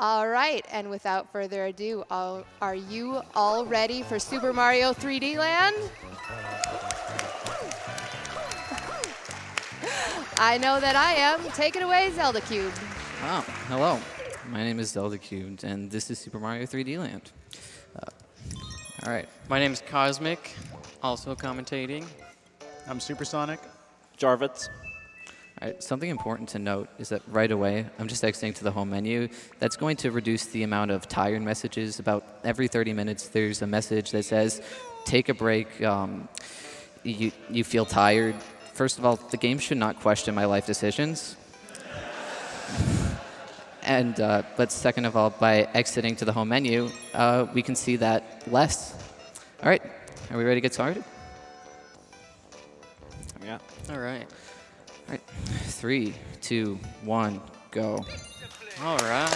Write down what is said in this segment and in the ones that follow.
All right, and without further ado, all, are you all ready for Super Mario 3D Land? I know that I am. Take it away, Zelda Cube. Oh, hello. My name is Zelda Cube, and this is Super Mario 3D Land. Uh, all right. My name is Cosmic, also commentating. I'm Supersonic. Jarvitz. Right, something important to note is that right away, I'm just exiting to the home menu. That's going to reduce the amount of tired messages. About every 30 minutes, there's a message that says, take a break, um, you, you feel tired. First of all, the game should not question my life decisions. and, uh, but second of all, by exiting to the home menu, uh, we can see that less. All right, are we ready to get started? Yeah. All right. All right, three, two, one, go. All right.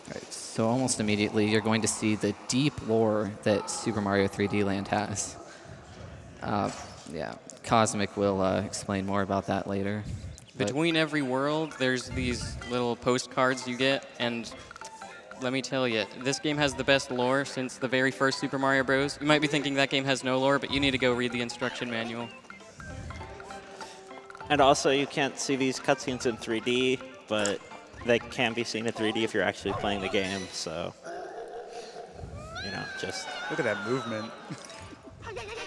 All right, so almost immediately, you're going to see the deep lore that Super Mario 3D Land has. Uh, yeah, Cosmic will uh, explain more about that later. Between every world, there's these little postcards you get, and let me tell you, this game has the best lore since the very first Super Mario Bros. You might be thinking that game has no lore, but you need to go read the instruction manual. And also, you can't see these cutscenes in 3D, but they can be seen in 3D if you're actually playing the game. So, you know, just Look at that movement.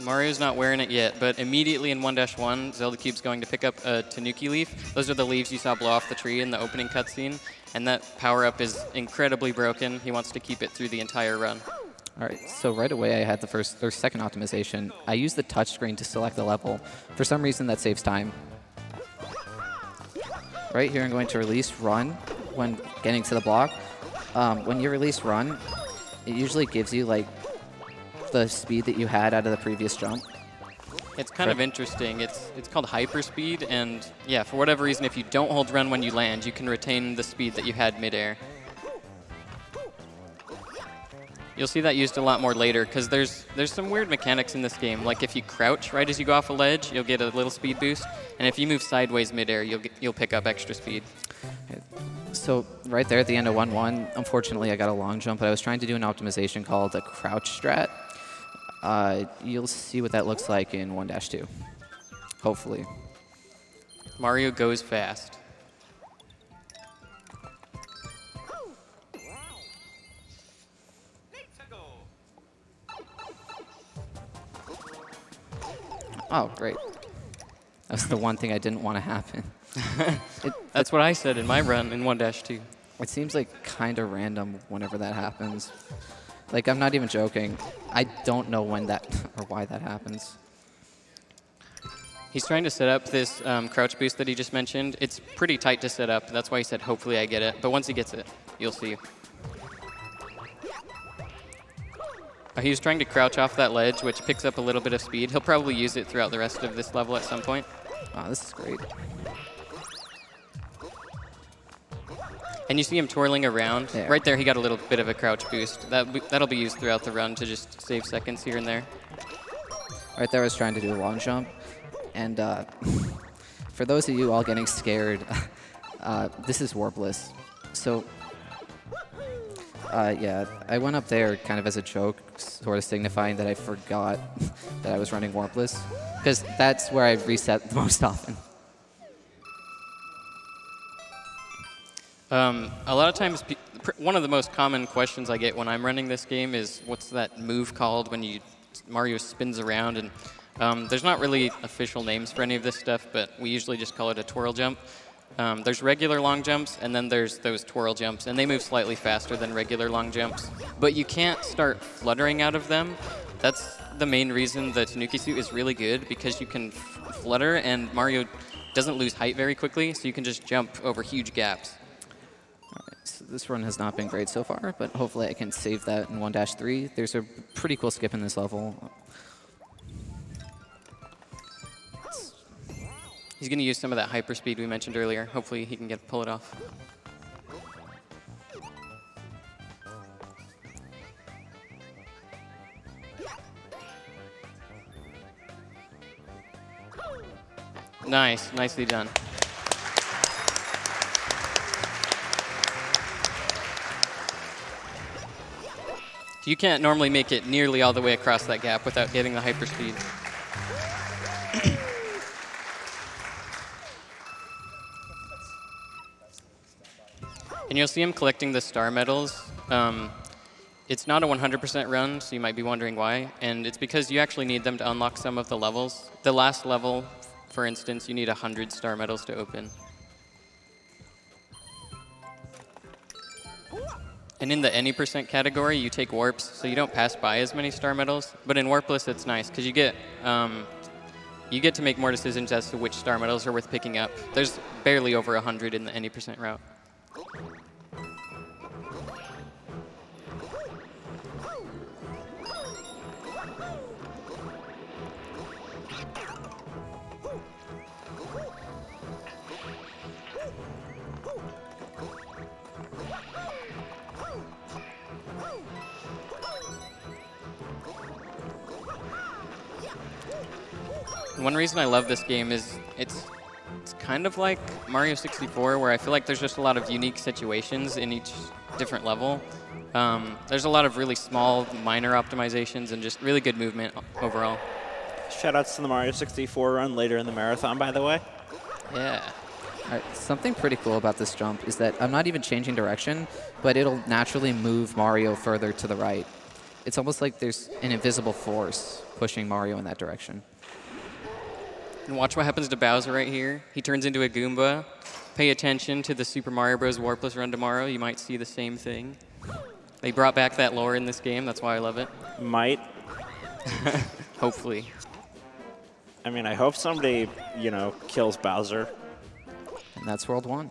Mario's not wearing it yet, but immediately in 1-1, Zelda Cube's going to pick up a Tanuki leaf. Those are the leaves you saw blow off the tree in the opening cutscene, and that power-up is incredibly broken. He wants to keep it through the entire run. All right, so right away I had the first or second optimization. I used the touchscreen to select the level. For some reason, that saves time. Right here, I'm going to release run when getting to the block. Um, when you release run, it usually gives you like the speed that you had out of the previous jump. It's kind of interesting. It's it's called hyperspeed, and yeah, for whatever reason, if you don't hold run when you land, you can retain the speed that you had midair. You'll see that used a lot more later, because there's there's some weird mechanics in this game. Like if you crouch right as you go off a ledge, you'll get a little speed boost, and if you move sideways midair, you'll get, you'll pick up extra speed. So right there at the end of 1-1, unfortunately I got a long jump, but I was trying to do an optimization called a crouch strat. Uh, you'll see what that looks like in 1-2, hopefully. Mario goes fast. Oh, great. That's the one thing I didn't want to happen. it, That's what I said in my run in 1-2. it seems like kind of random whenever that happens. Like, I'm not even joking. I don't know when that or why that happens. He's trying to set up this um, crouch boost that he just mentioned. It's pretty tight to set up. That's why he said, hopefully I get it. But once he gets it, you'll see. Uh, he was trying to crouch off that ledge, which picks up a little bit of speed. He'll probably use it throughout the rest of this level at some point. Wow, this is great. And you see him twirling around. Right there, he got a little bit of a crouch boost. That, that'll be used throughout the run to just save seconds here and there. Right there, I was trying to do a long jump. And uh, for those of you all getting scared, uh, this is warpless. So, uh, yeah, I went up there kind of as a joke, sort of signifying that I forgot that I was running warpless. Because that's where I reset the most often. Um, a lot of times, one of the most common questions I get when I'm running this game is, "What's that move called when you Mario spins around?" And um, there's not really official names for any of this stuff, but we usually just call it a twirl jump. Um, there's regular long jumps, and then there's those twirl jumps, and they move slightly faster than regular long jumps. But you can't start fluttering out of them. That's the main reason the Tanuki suit is really good because you can flutter, and Mario doesn't lose height very quickly, so you can just jump over huge gaps this run has not been great so far, but hopefully I can save that in 1-3. There's a pretty cool skip in this level. He's going to use some of that hyper speed we mentioned earlier. Hopefully he can get pull it off. Nice, nicely done. You can't normally make it nearly all the way across that gap without getting the hyperspeed. and you'll see him collecting the star medals. Um, it's not a 100% run, so you might be wondering why. And it's because you actually need them to unlock some of the levels. The last level, for instance, you need 100 star medals to open. And in the any percent category, you take warps, so you don't pass by as many star medals. But in warpless, it's nice because you get um, you get to make more decisions as to which star medals are worth picking up. There's barely over 100 in the any percent route. One reason I love this game is it's it's kind of like Mario 64, where I feel like there's just a lot of unique situations in each different level. Um, there's a lot of really small, minor optimizations and just really good movement overall. Shoutouts to the Mario 64 run later in the marathon, by the way. Yeah. something pretty cool about this jump is that I'm not even changing direction, but it'll naturally move Mario further to the right. It's almost like there's an invisible force pushing Mario in that direction. And watch what happens to Bowser right here. He turns into a Goomba. Pay attention to the Super Mario Bros. Warpless run tomorrow. You might see the same thing. They brought back that lore in this game. That's why I love it. Might. Hopefully. I mean, I hope somebody, you know, kills Bowser. And that's World 1.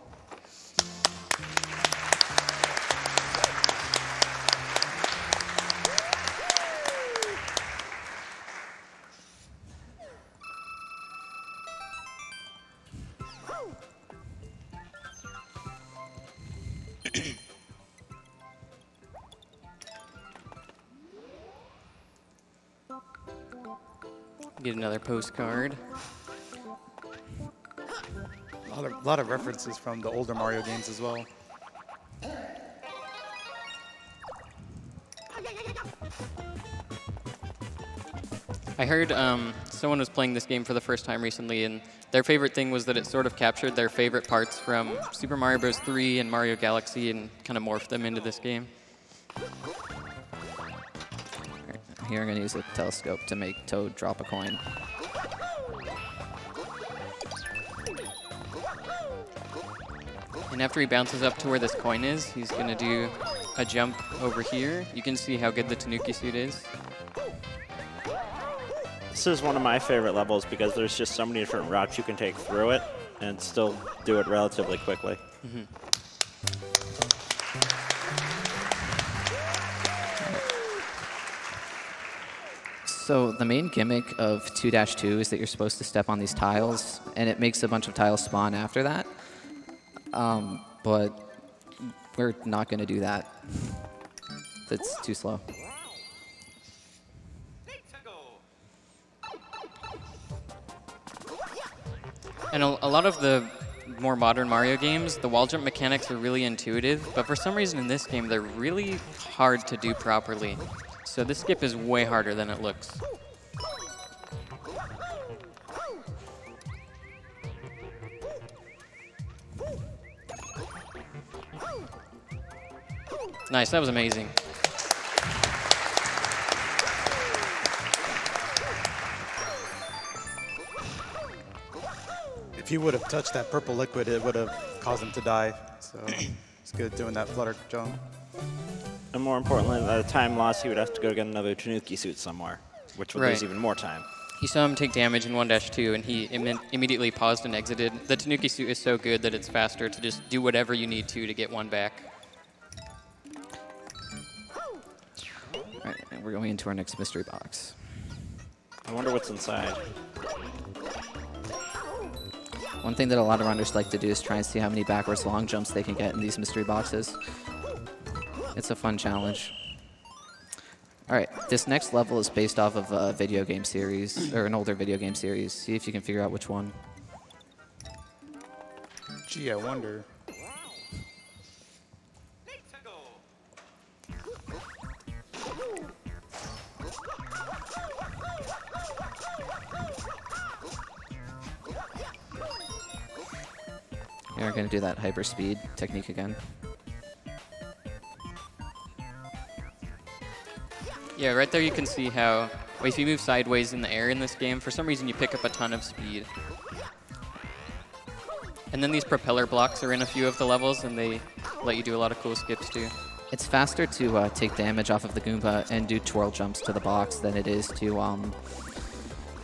Get another postcard. A lot, of, lot of references from the older Mario games as well. I heard um, someone was playing this game for the first time recently, and their favorite thing was that it sort of captured their favorite parts from Super Mario Bros. 3 and Mario Galaxy and kind of morphed them into this game. Here I'm going to use a telescope to make Toad drop a coin. And after he bounces up to where this coin is, he's going to do a jump over here. You can see how good the Tanuki suit is. This is one of my favorite levels because there's just so many different routes you can take through it and still do it relatively quickly. Mm -hmm. So the main gimmick of 2-2 is that you're supposed to step on these tiles, and it makes a bunch of tiles spawn after that. Um, but we're not going to do that. That's too slow. And a, a, lot of the more modern Mario games, the wall jump mechanics are really intuitive, but for some reason in this game, they're really hard to do properly. So this skip is way harder than it looks. Nice, that was amazing. If he would have touched that purple liquid, it would have caused him to die. So it's good doing that flutter jump. And more importantly, at uh, a time loss, he would have to go get another Tanuki suit somewhere, which would right. lose even more time. He saw him take damage in 1-2, and he Im immediately paused and exited. The Tanuki suit is so good that it's faster to just do whatever you need to to get one back. All right, and we're going into our next mystery box. I wonder what's inside. One thing that a lot of runners like to do is try and see how many backwards long jumps they can get in these mystery boxes. It's a fun challenge. All right, this next level is based off of a video game series, or an older video game series. See if you can figure out which one. Gee, I wonder. You're going to do that hyper speed technique again. Yeah, right there you can see how if you move sideways in the air in this game, for some reason you pick up a ton of speed. And then these propeller blocks are in a few of the levels, and they let you do a lot of cool skips too. It's faster to uh, take damage off of the Goomba and do twirl jumps to the box than it is to um,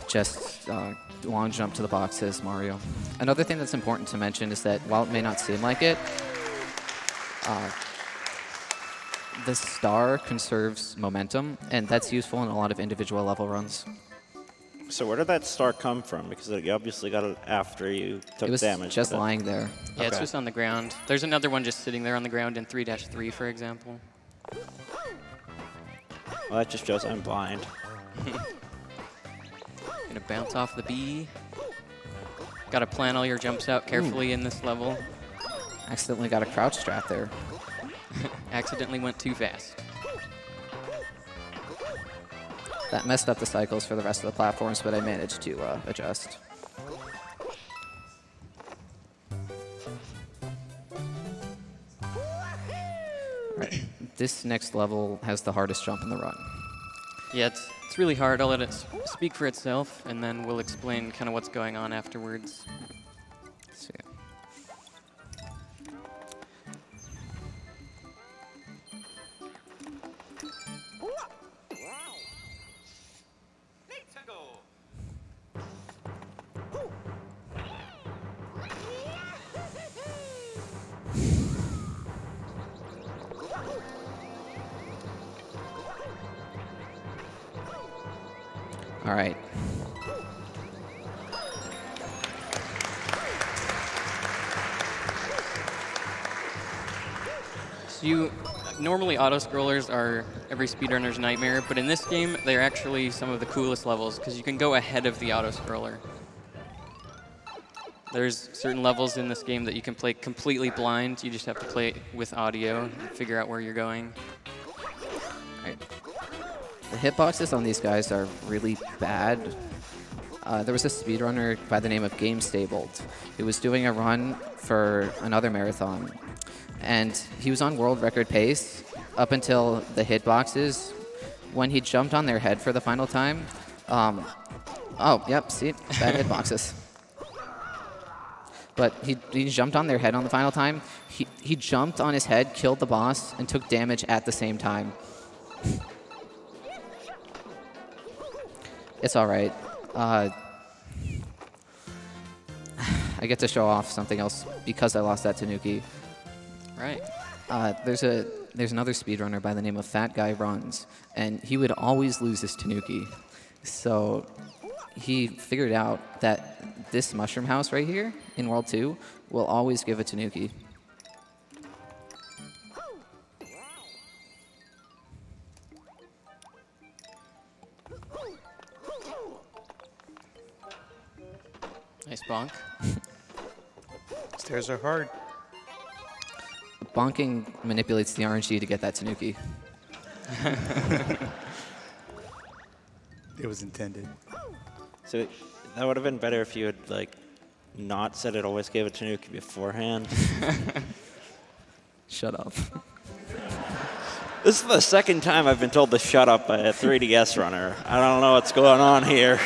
just uh, long jump to the box as Mario. Another thing that's important to mention is that while it may not seem like it, uh, the star conserves momentum, and that's useful in a lot of individual level runs. So where did that star come from? Because you obviously got it after you took it was damage. just but- lying there. Yeah, it's just on the ground. There's another one just sitting there on the ground in 3-3, for example. Well, that just shows I'm blind. Gonna bounce off the B. Gotta plan all your jumps out carefully in this level. Accidentally got a crouch strat there. Accidentally went too fast. That messed up the cycles for the rest of the platforms, but I managed to uh, adjust. Right. This next level has the hardest jump in the run. Yeah, it's, it's really hard. I'll let it speak for itself, and then we'll explain kind of what's going on afterwards. Normally auto scrollers are every speedrunner's nightmare, but in this game, they're actually some of the coolest levels because you can go ahead of the auto scroller. There's certain levels in this game that you can play completely blind. You just have to play with audio and figure out where you're going. Right. The hitboxes on these guys are really bad. Uh, there was a speedrunner by the name of Game Stabled who was doing a run for another marathon. And he was on world record pace up until the hitboxes. When he jumped on their head for the final time, um, oh, yep, see, bad hitboxes. But he, he jumped on their head on the final time. He, he jumped on his head, killed the boss, and took damage at the same time. It's all right. Uh, I get to show off something else because I lost that Tanuki. Right. Uh, there's a there's another speedrunner by the name of Fat Guy Runs, and he would always lose his Tanuki. So he figured out that this mushroom house right here in World 2 will always give a Tanuki. Nice bonk. Stairs are hard. Bonking manipulates the RNG to get that Tanuki. It was intended. So that would have been better if you had like not said it always gave it Tanuki beforehand. Shut up. this is the second time I've been told to shut up by a 3DS runner. I don't know what's going on here.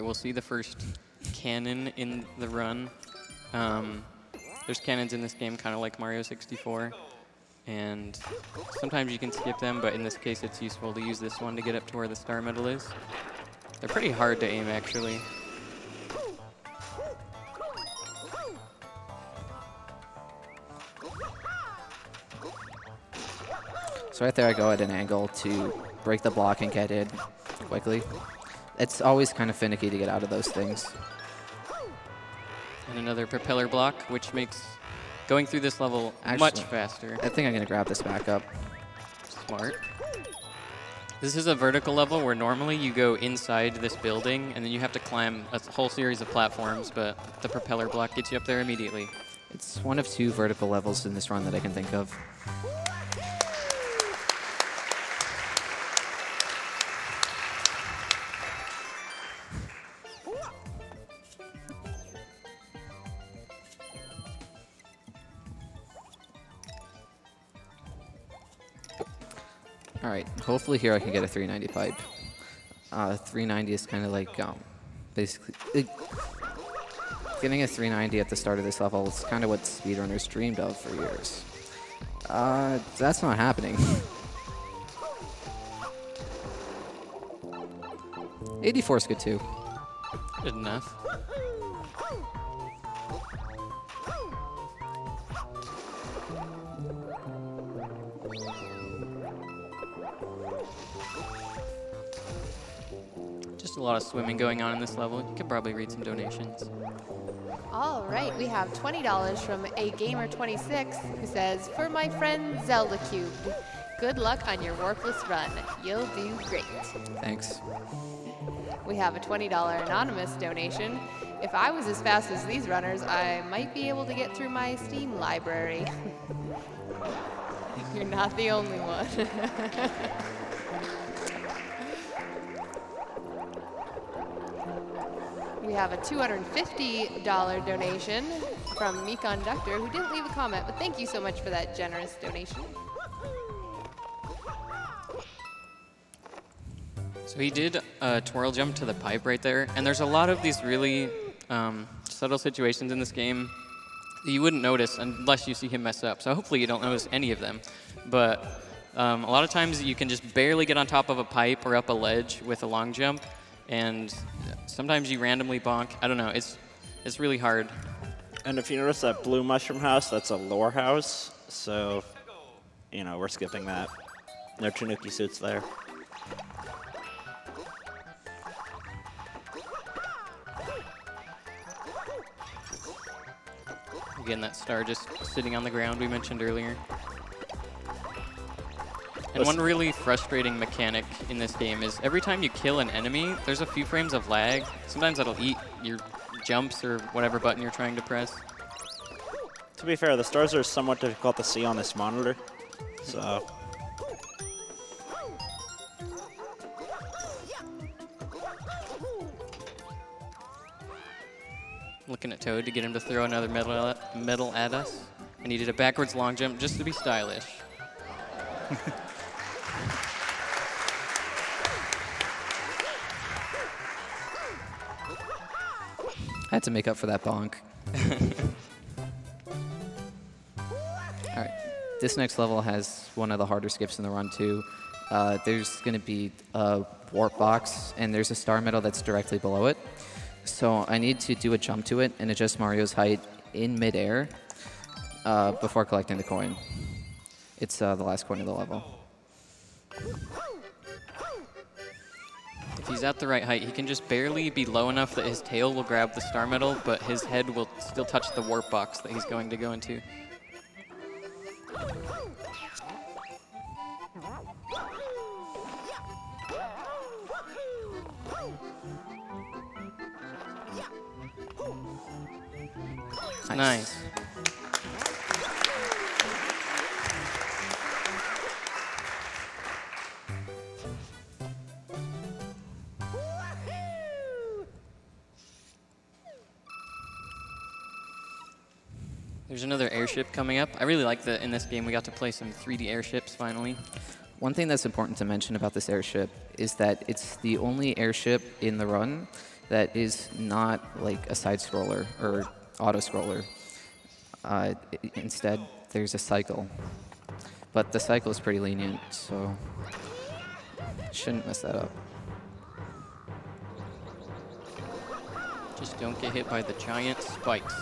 Right, we'll see the first cannon in the run. Um, there's cannons in this game, kind of like Mario 64. And sometimes you can skip them, but in this case, it's useful to use this one to get up to where the star medal is. They're pretty hard to aim, actually. So right there, I go at an angle to break the block and get in quickly. It's always kind of finicky to get out of those things. And another propeller block, which makes going through this level much faster. I think I'm going to grab this back up. smart. This is a vertical level where normally you go inside this building and then you have to climb a whole series of platforms, but the propeller block gets you up there immediately. It's one of two vertical levels in this run that I can think of. All right, hopefully here I can get a 390 pipe. Uh, 390 is kind of like um, basically it, getting a 390 at the start of this level is kind of what speedrunners dreamed of for years. Uh, that's not happening. 84 is good too. Good enough. A lot of swimming going on in this level. You could probably read some donations. All right, we have $20 from a Gamer26 who says, For my friend Zelda Cube, good luck on your warpless run. You'll do great. Thanks. We have a $20 anonymous donation. If I was as fast as these runners, I might be able to get through my Steam library. You're not the only one. we have a $250 donation from Meconductor, who didn't leave a comment, but thank you so much for that generous donation. So he did a twirl jump to the pipe right there, and there's a lot of these really um, subtle situations in this game that you wouldn't notice unless you see him mess up. So hopefully you don't notice any of them. But um, a lot of times you can just barely get on top of a pipe or up a ledge with a long jump, and sometimes you randomly bonk. I don't know. It's it's really hard. And if you notice that blue mushroom house, that's a lore house. So, you know, we're skipping that. No Tanuki suits there. Again, that star just sitting on the ground we mentioned earlier. And Listen- one really frustrating mechanic in this game is every time you kill an enemy, there's a few frames of lag. Sometimes that'll eat your jumps or whatever button you're trying to press. To be fair, the stars are somewhat difficult to see on this monitor. So, Looking at Toad to get him to throw another medal at, medal at us. And he did a backwards long jump just to be stylish. I had to make up for that bonk. All right, this next level has one of the harder skips in the run too. Uh, there's going to be a warp box, and there's a star medal that's directly below it. So I need to do a jump to it and adjust Mario's height in midair uh, before collecting the coin. It's uh, the last coin of the level. If he's at the right height, he can just barely be low enough that his tail will grab the star medal, but his head will still touch the warp box that he's going to go into. Nice. There's another airship coming up. I really like that in this game we got to play some 3D airships finally. One thing that's important to mention about this airship is that it's the only airship in the run that is not like a side scroller or auto scroller. Uh, instead, there's a cycle. But the cycle is pretty lenient, so shouldn't mess that up. Just don't get hit by the giant spikes.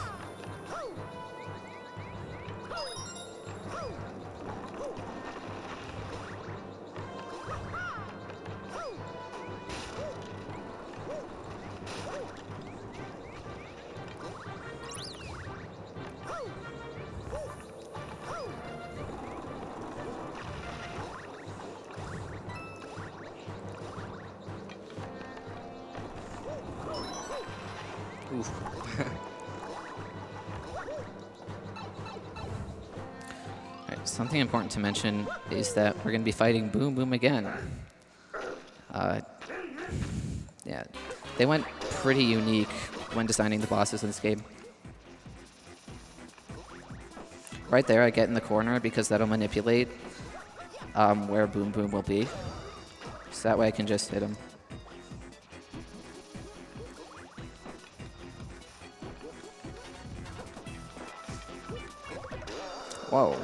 Important to mention is that we're going to be fighting Boom Boom again. Uh, yeah, they went pretty unique when designing the bosses in this game. Right there, I get in the corner because that'll manipulate um, where Boom Boom will be. So that way I can just hit him. Whoa.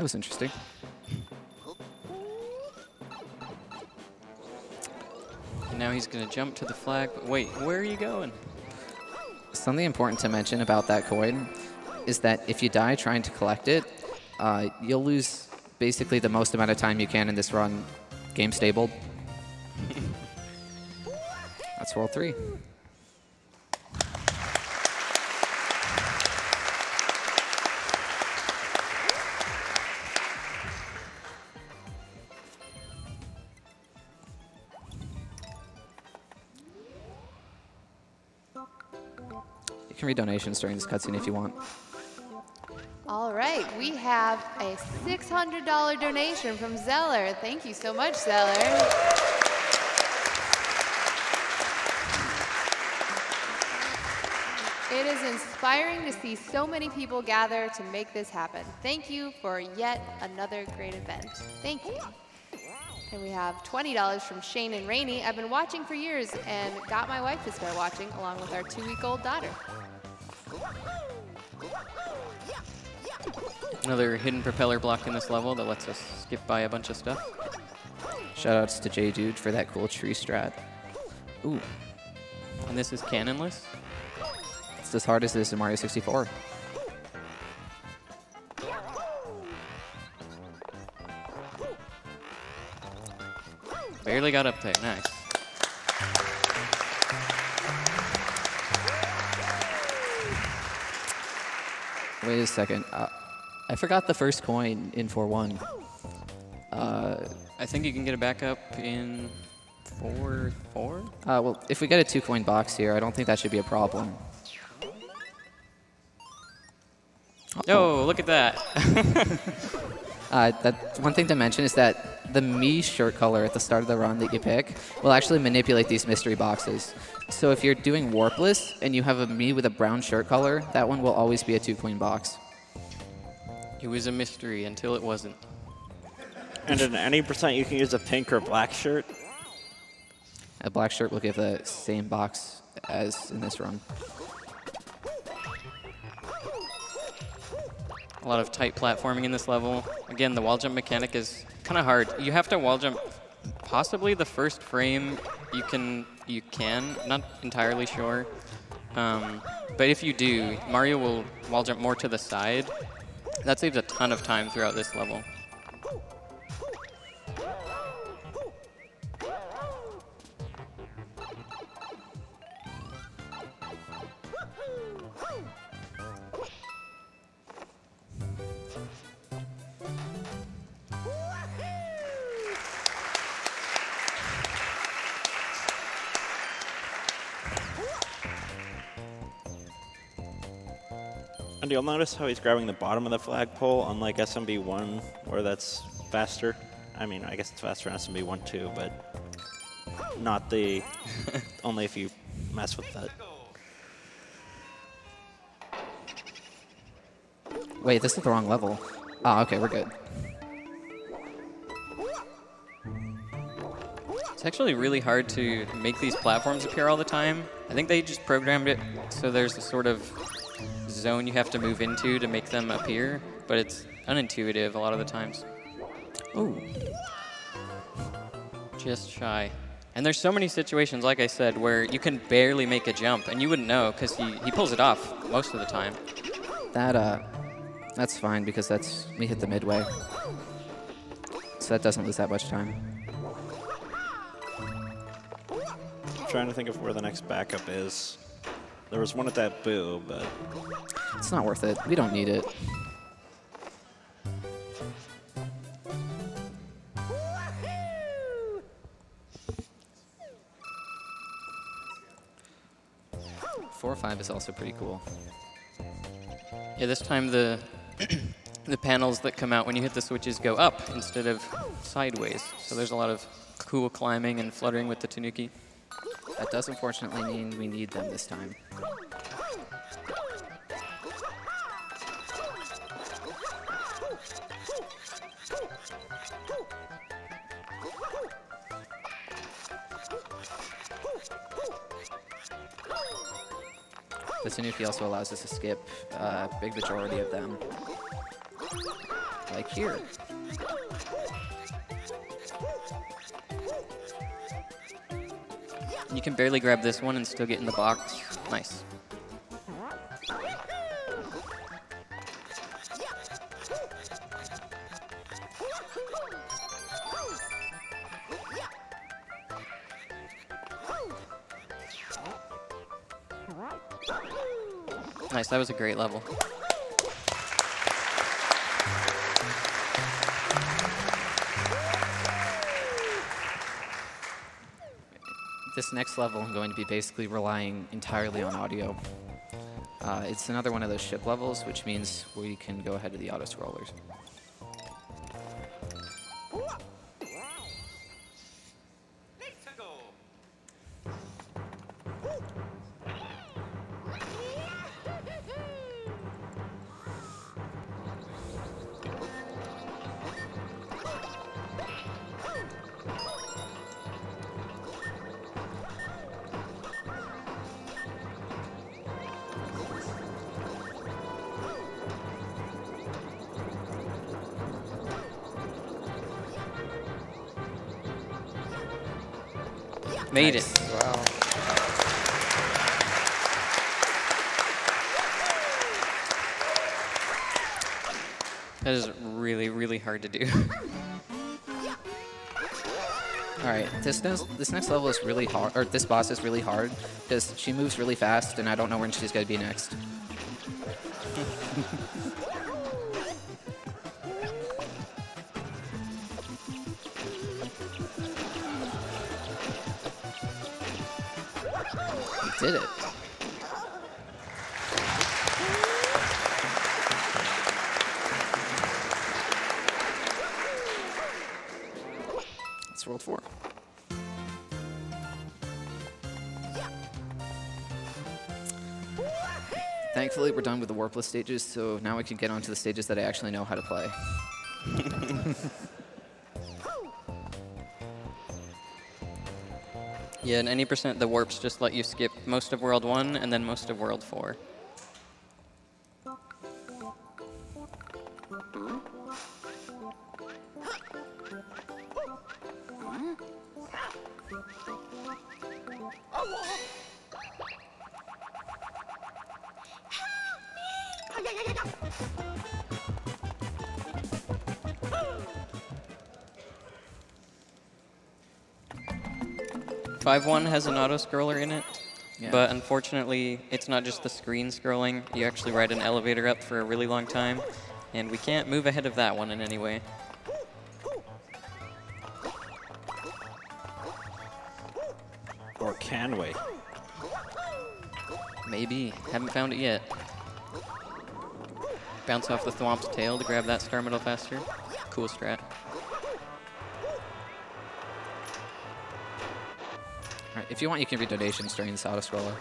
That was interesting. And now he's going to jump to the flag. But wait, where are you going? Something important to mention about that coin is that if you die trying to collect it, uh, you'll lose basically the most amount of time you can in this run game stable. That's World 3. Donations during this cutscene if you want. All right, we have a $600 donation from Zeller. Thank you so much, Zeller. It is inspiring to see so many people gather to make this happen. Thank you for yet another great event. Thank you. And we have $20 from Shane and Rainey. I've been watching for years and got my wife to start watching along with our two-week-old daughter. Another hidden propeller block in this level that lets us skip by a bunch of stuff. Shoutouts to J Dude for that cool tree strat. Ooh, And this is cannonless. it's as hard as this in Mario 64. Barely got up there. Nice. Wait a second. Uh, I forgot the first coin in 4-1. Uh, I think you can get it back up in four four. uh, well, if we get a two coin box here, I don't think that should be a problem. Oh, look at that. Uh, that one thing to mention is that the Mii shirt color at the start of the run that you pick will actually manipulate these mystery boxes. So if you're doing warpless and you have a Mii with a brown shirt color, that one will always be a two coin box. It was a mystery until it wasn't. And in any percent, you can use a pink or black shirt. A black shirt will give the same box as in this run. A lot of tight platforming in this level. Again, the wall jump mechanic is kind of hard. You have to wall jump possibly the first frame you can, you can, not entirely sure. Um, but if you do, Mario will wall jump more to the side. That saves a ton of time throughout this level. And you'll notice how he's grabbing the bottom of the flagpole, unlike SMB1, where that's faster. I mean, I guess it's faster in SMB1 too, but not the. only if you mess with that. Wait, this is the wrong level. Ah, okay, we're good. It's actually really hard to make these platforms appear all the time. I think they just programmed it so there's a sort of zone you have to move into to make them appear, but it's unintuitive a lot of the times. Ooh. Just shy. And there's so many situations, like I said, where you can barely make a jump, and you wouldn't know because he, he pulls it off most of the time. That, uh, that's fine because that's, we hit the midway. So that doesn't lose that much time. I'm trying to think of where the next backup is. There was one at that boo, but It's not worth it. We don't need it. Four or five is also pretty cool. Yeah, this time the the panels that come out when you hit the switches go up instead of sideways. So there's a lot of cool climbing and fluttering with the Tanuki. That does unfortunately mean we need them this time. The Tanuki also allows us to skip uh, a big majority of them. Like here. You can barely grab this one and still get in the box. Nice. Nice, that was a great level. This next level, I'm going to be basically relying entirely on audio. Uh, it's another one of those ship levels, which means we can go ahead to the auto this next, this next level is really hard, or this boss is really hard because she moves really fast, and I don't know when she's going to be next. Did it? The stages, so now I can get on to the stages that I actually know how to play. Yeah, and any percent the warps just let you skip most of World 1 and then most of World 4. Five one has an auto scroller in it, Yeah. but unfortunately, it's not just the screen scrolling. You actually ride an elevator up for a really long time, and we can't move ahead of that one in any way. Or can we? Maybe. Haven't found it yet. Bounce off the Thwomp's tail to grab that star medal faster. Cool strat. If you want, you can read donations during this auto scroller.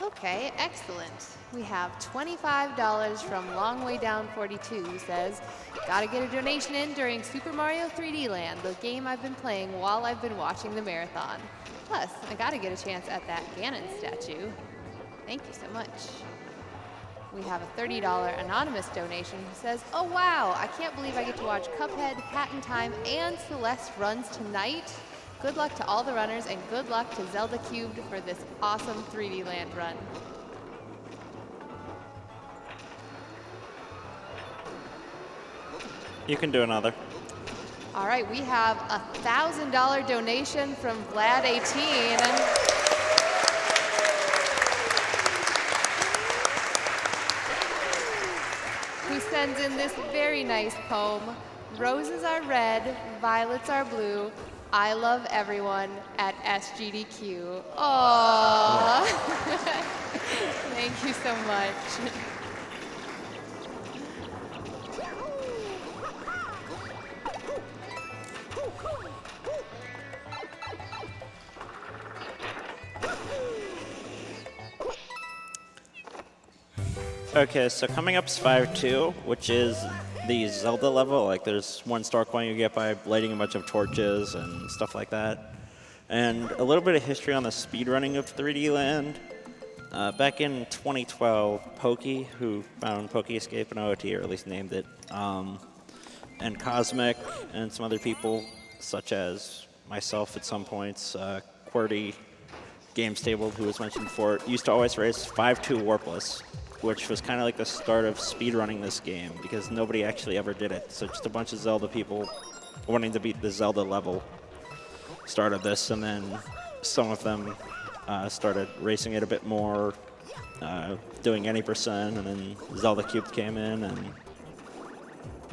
Okay, excellent. We have $25 from Long Way Down 42 who says, Gotta get a donation in during Super Mario 3D Land, the game I've been playing while I've been watching the marathon. Plus, I gotta get a chance at that Ganon statue. Thank you so much. We have a $30 anonymous donation who says, Oh wow, I can't believe I get to watch Cuphead, Hat in Time, and Celeste runs tonight. Good luck to all the runners and good luck to Zelda Cubed for this awesome 3D Land run. You can do another. All right, we have a thousand dollar donation from Vlad 18. Who sends in this very nice poem. Roses are red, violets are blue. I love everyone at SGDQ. Aww. Thank you so much. Okay, so coming up is 5-2, which is the Zelda level. Like, there's one star coin you get by lighting a bunch of torches and stuff like that. And a little bit of history on the speedrunning of 3D Land. Uh, back in 2012, Pokey, who found Poke Escape and OOT, or at least named it, um, and Cosmic, and some other people, such as myself at some points, uh, QWERTY, GameStable, who was mentioned before, used to always race 5-2 warpless which was kind of like the start of speedrunning this game because nobody actually ever did it. So just a bunch of Zelda people wanting to beat the Zelda level started this, and then some of them uh, started racing it a bit more, uh, doing any percent, and then Zelda Cube came in, and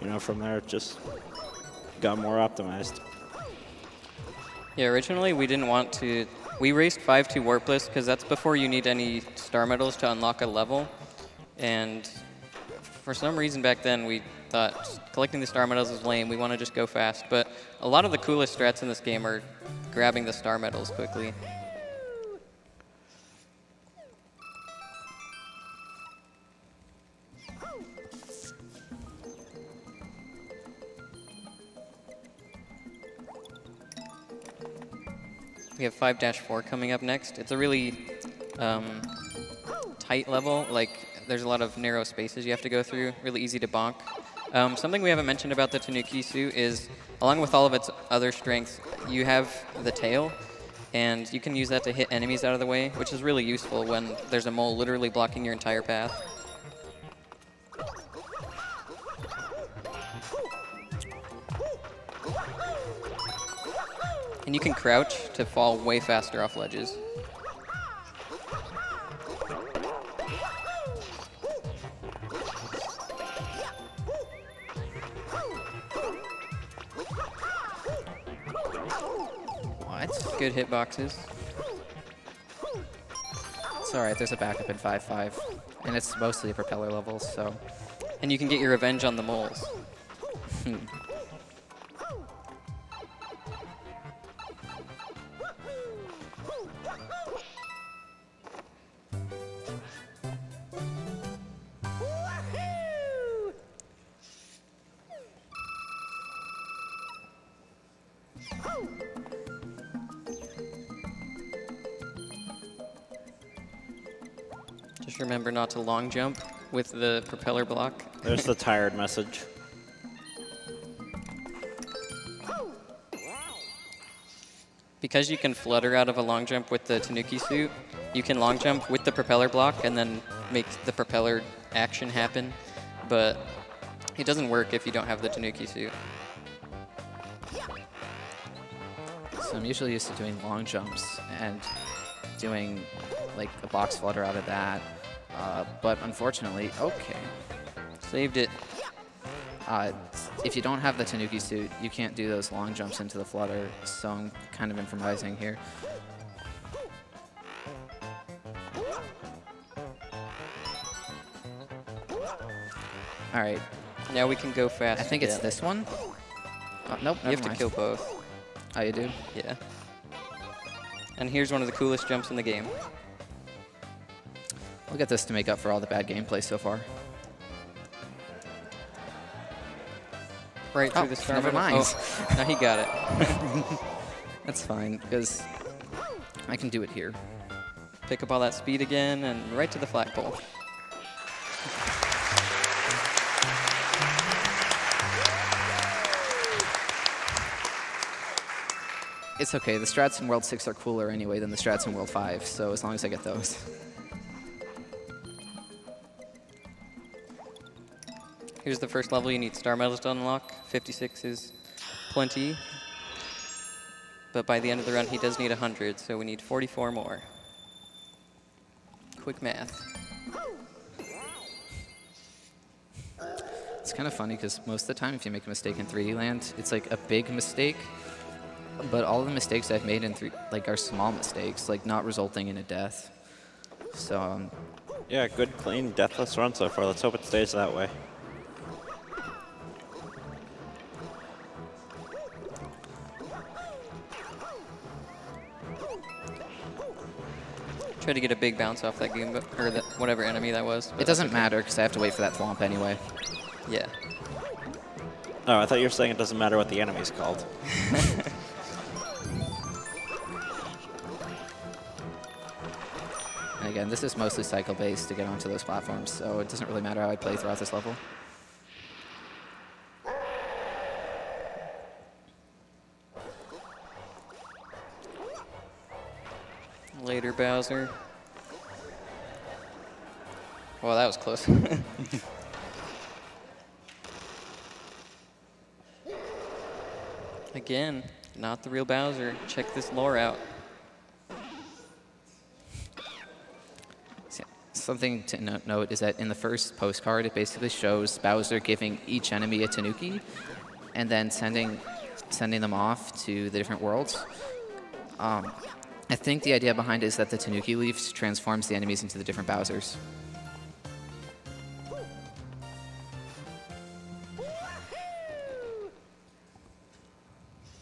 you know from there it just got more optimized. Yeah, originally we didn't want to. We raced 5-2 Warpless because that's before you need any star medals to unlock a level. And for some reason back then, we thought collecting the star medals is lame. We want to just go fast. But a lot of the coolest strats in this game are grabbing the star medals quickly. We have 5-4 coming up next. It's a really um, tight level. Like there's a lot of narrow spaces you have to go through, really easy to bonk. Um, something we haven't mentioned about the Tanuki suit is, along with all of its other strengths, you have the tail, and you can use that to hit enemies out of the way, which is really useful when there's a mole literally blocking your entire path. And you can crouch to fall way faster off ledges. Good hitboxes. It's alright, there's a backup in 5-5. And it's mostly propeller levels, so... And you can get your revenge on the moles. Hmm. Remember not to long jump with the propeller block. There's the tired message. Because you can flutter out of a long jump with the Tanuki suit, you can long jump with the propeller block and then make the propeller action happen. But it doesn't work if you don't have the Tanuki suit. So I'm usually used to doing long jumps and doing like a box flutter out of that uh, but unfortunately, okay. Saved it. Uh, if you don't have the Tanuki suit, you can't do those long jumps into the flutter, so I'm kind of improvising here. All right. Now we can go fast. I think it's this one. Oh, nope, You have mind. to kill both. Oh, you do? Yeah. And here's one of the coolest jumps in the game. We'll get this to make up for all the bad gameplay so far. Right oh, through oh, the star. Never mind. Oh, no, he got it. That's fine, because I can do it here. Pick up all that speed again and right to the flagpole. It's okay. The strats in World 6 are cooler anyway than the strats in World 5, so as long as I get those. Here's the first level you need star medals to unlock. 56 is plenty. But by the end of the run, he does need 100, so we need 44 more. Quick math. It's kind of funny because most of the time if you make a mistake in 3D land, it's like a big mistake. but all the mistakes I've made in three, like are small mistakes, like not resulting in a death. So um, Yeah, good, clean, deathless run so far. Let's hope it stays that way. Try to get a big bounce off that game, or that whatever enemy that was. it doesn't matter because I have to wait for that thwomp anyway. Yeah. Oh, I thought you were saying it doesn't matter what the enemy's called. And again, this is mostly cycle based to get onto those platforms, so it doesn't really matter how I play throughout this level. Later, Bowser. Well, that was close. Again, not the real Bowser. Check this lore out. Something to no- note is that in the first postcard, it basically shows Bowser giving each enemy a Tanuki, and then sending sending them off to the different worlds. Um, I think the idea behind it is that the Tanuki leaf transforms the enemies into the different Bowsers.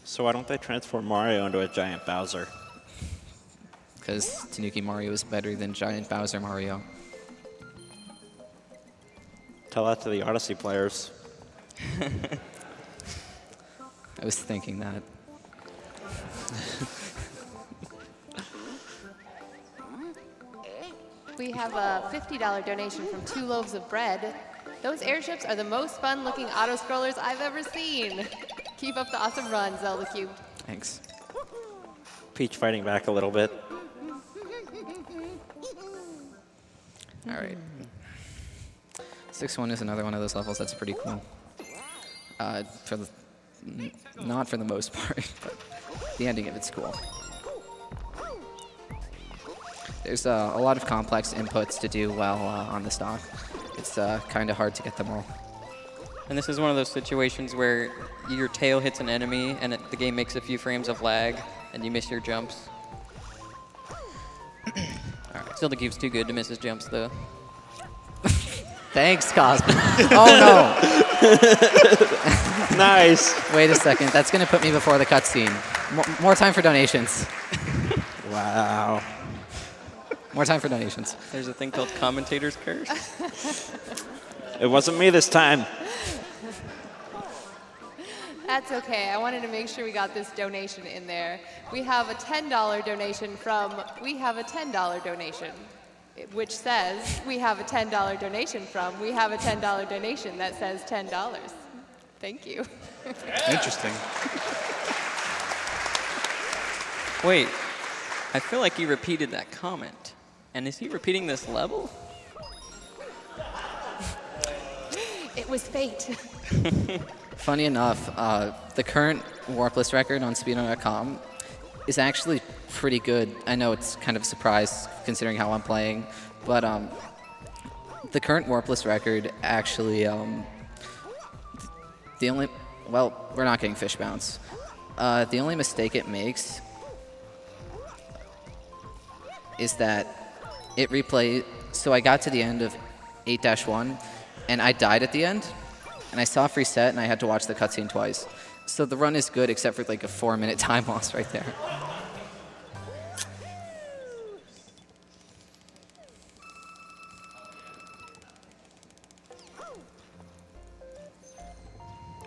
So why don't they transform Mario into a giant Bowser? Because Tanuki Mario is better than Giant Bowser Mario. Tell that to the Odyssey players. I was thinking that. We have a $50 donation from Two Loaves of Bread. Those airships are the most fun looking auto scrollers I've ever seen. Keep up the awesome run, Zelda Cubed. Thanks. Peach fighting back a little bit. All right. 6-1 is another one of those levels that's pretty cool. Uh, for the, n- not for the most part, but the ending of it's cool. There's uh, a lot of complex inputs to do well uh, on the stock. It's uh, kind of hard to get them all. And this is one of those situations where your tail hits an enemy and it, the game makes a few frames of lag and you miss your jumps. Alright, Still the cube's too good to miss his jumps though. Thanks, Cosmo. oh no. nice. Wait a second. That's going to put me before the cutscene. More, more time for donations. Wow. More time for donations. There's a thing called commentator's curse. It wasn't me this time. That's okay. I wanted to make sure we got this donation in there. We have a $10 donation from We Have a $10 donation, which says We Have a $10 donation from We Have a $10 donation that says $10. Thank you. Interesting. Wait, I feel like you repeated that comment. And is he repeating this level? It was fate. Funny enough, uh, the current warpless record on speedrun.com is actually pretty good. I know it's kind of a surprise considering how I'm playing, but um, the current warpless record actually, um, the only, well, we're not getting fish bounce. Uh, the only mistake it makes is that it replayed. So I got to the end of 8-1, and I died at the end, and I soft reset, and I had to watch the cutscene twice. So the run is good, except for like a four-minute time loss right there.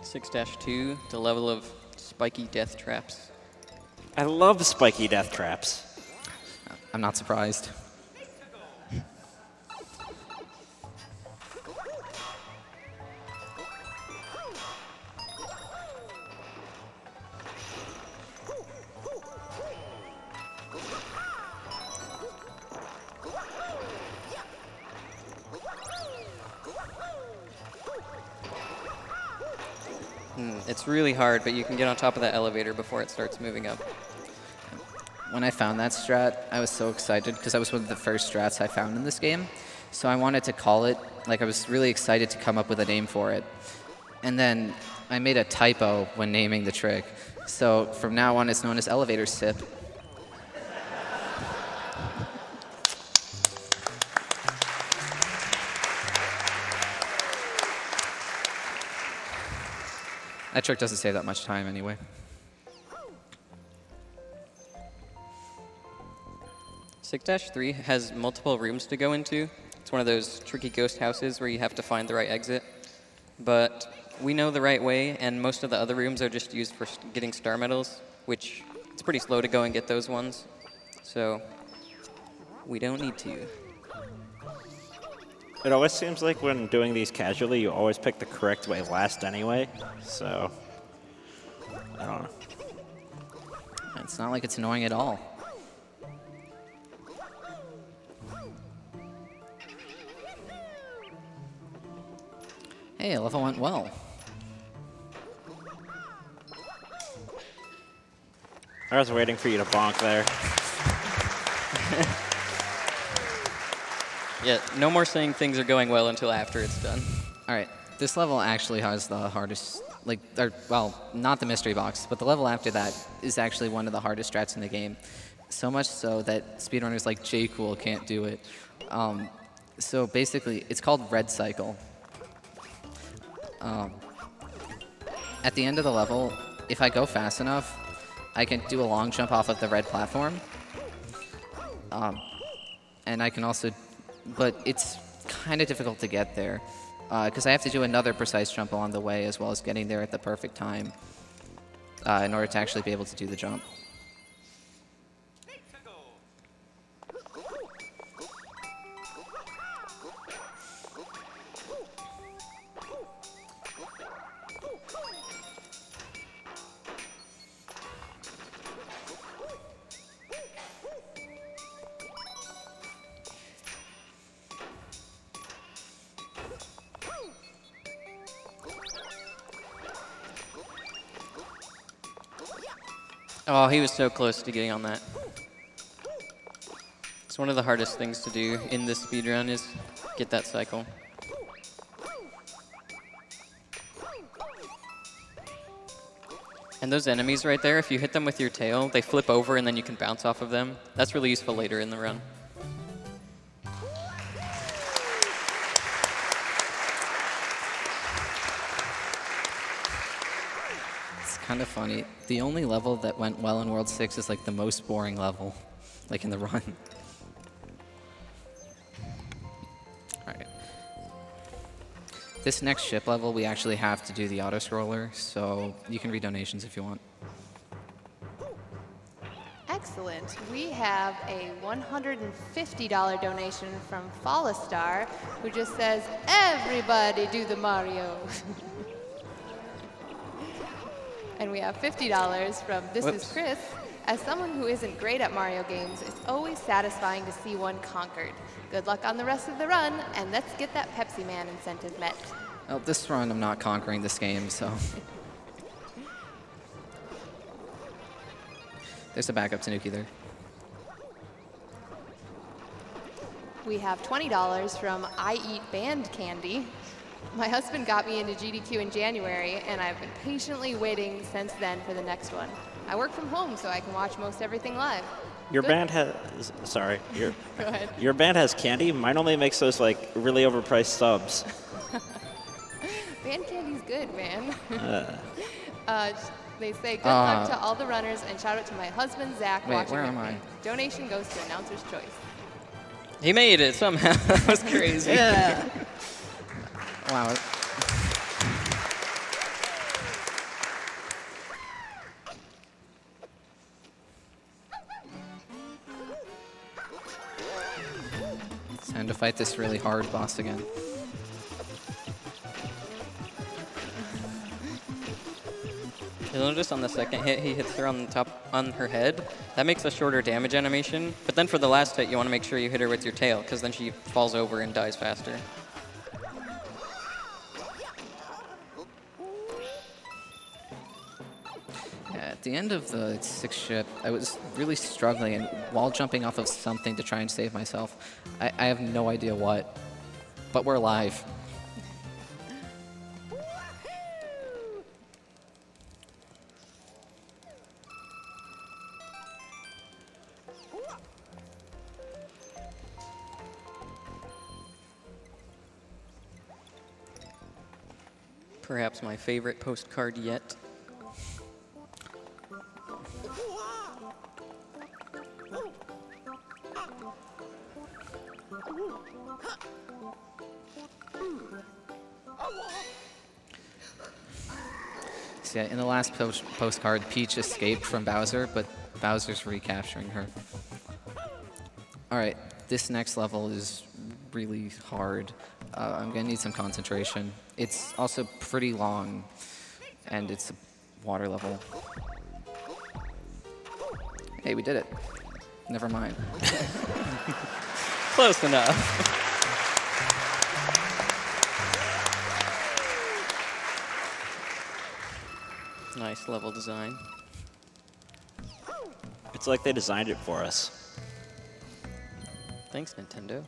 Six dash two, the level of spiky death traps. I love spiky death traps. I'm not surprised. It's really hard, but you can get on top of that elevator before it starts moving up. When I found that strat, I was so excited because that was one of the first strats I found in this game. So I wanted to call it, like I was really excited to come up with a name for it. And then I made a typo when naming the trick. So from now on, it's known as elevator sip. That trick doesn't save that much time anyway. Six Dash 3 has multiple rooms to go into. It's one of those tricky ghost houses where you have to find the right exit. But we know the right way, and most of the other rooms are just used for getting star medals, which it's pretty slow to go and get those ones. So we don't need to. It always seems like when doing these casually, you always pick the correct way last anyway. So, I don't know. It's not like it's annoying at all. Hey, level went well. I was waiting for you to bonk there. Yeah, no more saying things are going well until after it's done. All right, this level actually has the hardest, like, or, well, not the mystery box, but the level after that is actually one of the hardest strats in the game. So much so that speedrunners like J Cool can't do it. Um, so basically, it's called Red Cycle. Um, at the end of the level, if I go fast enough, I can do a long jump off of the red platform. Um, and I can also, but it's kind of difficult to get there because I have to do another precise jump along the way as well as getting there at the perfect time uh, in order to actually be able to do the jump. Oh, he was so close to getting on that. It's one of the hardest things to do in this speedrun is get that cycle. And those enemies right there, if you hit them with your tail, they flip over and then you can bounce off of them. That's really useful later in the run. Kind of funny. The only level that went well in World 6 is like the most boring level, like in the run. This next ship level, we actually have to do the auto scroller, so you can read donations if you want. Excellent. We have a $150 donation from Fallastar, who just says, Everybody do the Mario. and we have $50 from This Whoops. is Chris. As someone who isn't great at Mario games, it's always satisfying to see one conquered. Good luck on the rest of the run, and let's get that Pepsi Man incentive met. Well, this run, I'm not conquering this game, so. There's a backup Tanuki there. We have $20 from I Eat Band Candy. My husband got me into GDQ in January, and I've been patiently waiting since then for the next one. I work from home, so I can watch most everything live. Your Good. band has, sorry, your, Go ahead. your band has candy? Mine only makes those like really overpriced subs. Band Candy's good, man. Uh, Uh, they say good Uh, luck to all the runners, and shout out to my husband, Zach, Wait, watching where with am. I? Donation goes to Announcer's Choice. He made it somehow. that was crazy. Wow. It's time to fight this really hard boss again. You'll notice on the second hit, he hits her on the top on her head. That makes a shorter damage animation. But then for the last hit, you want to make sure you hit her with your tail, because then she falls over and dies faster. at the end of the sixth ship, I was really struggling, and while jumping off of something to try and save myself, I, I have no idea what, but we're alive. Perhaps my favorite postcard yet. Post postcard, Peach escaped from Bowser, but Bowser's recapturing her. All right, this next level is really hard. Uh, I'm gonna need some concentration. It's also pretty long, and it's a water level. Hey, we did it. Never mind. Close enough. nice level design. It's like they designed it for us. Thanks, Nintendo.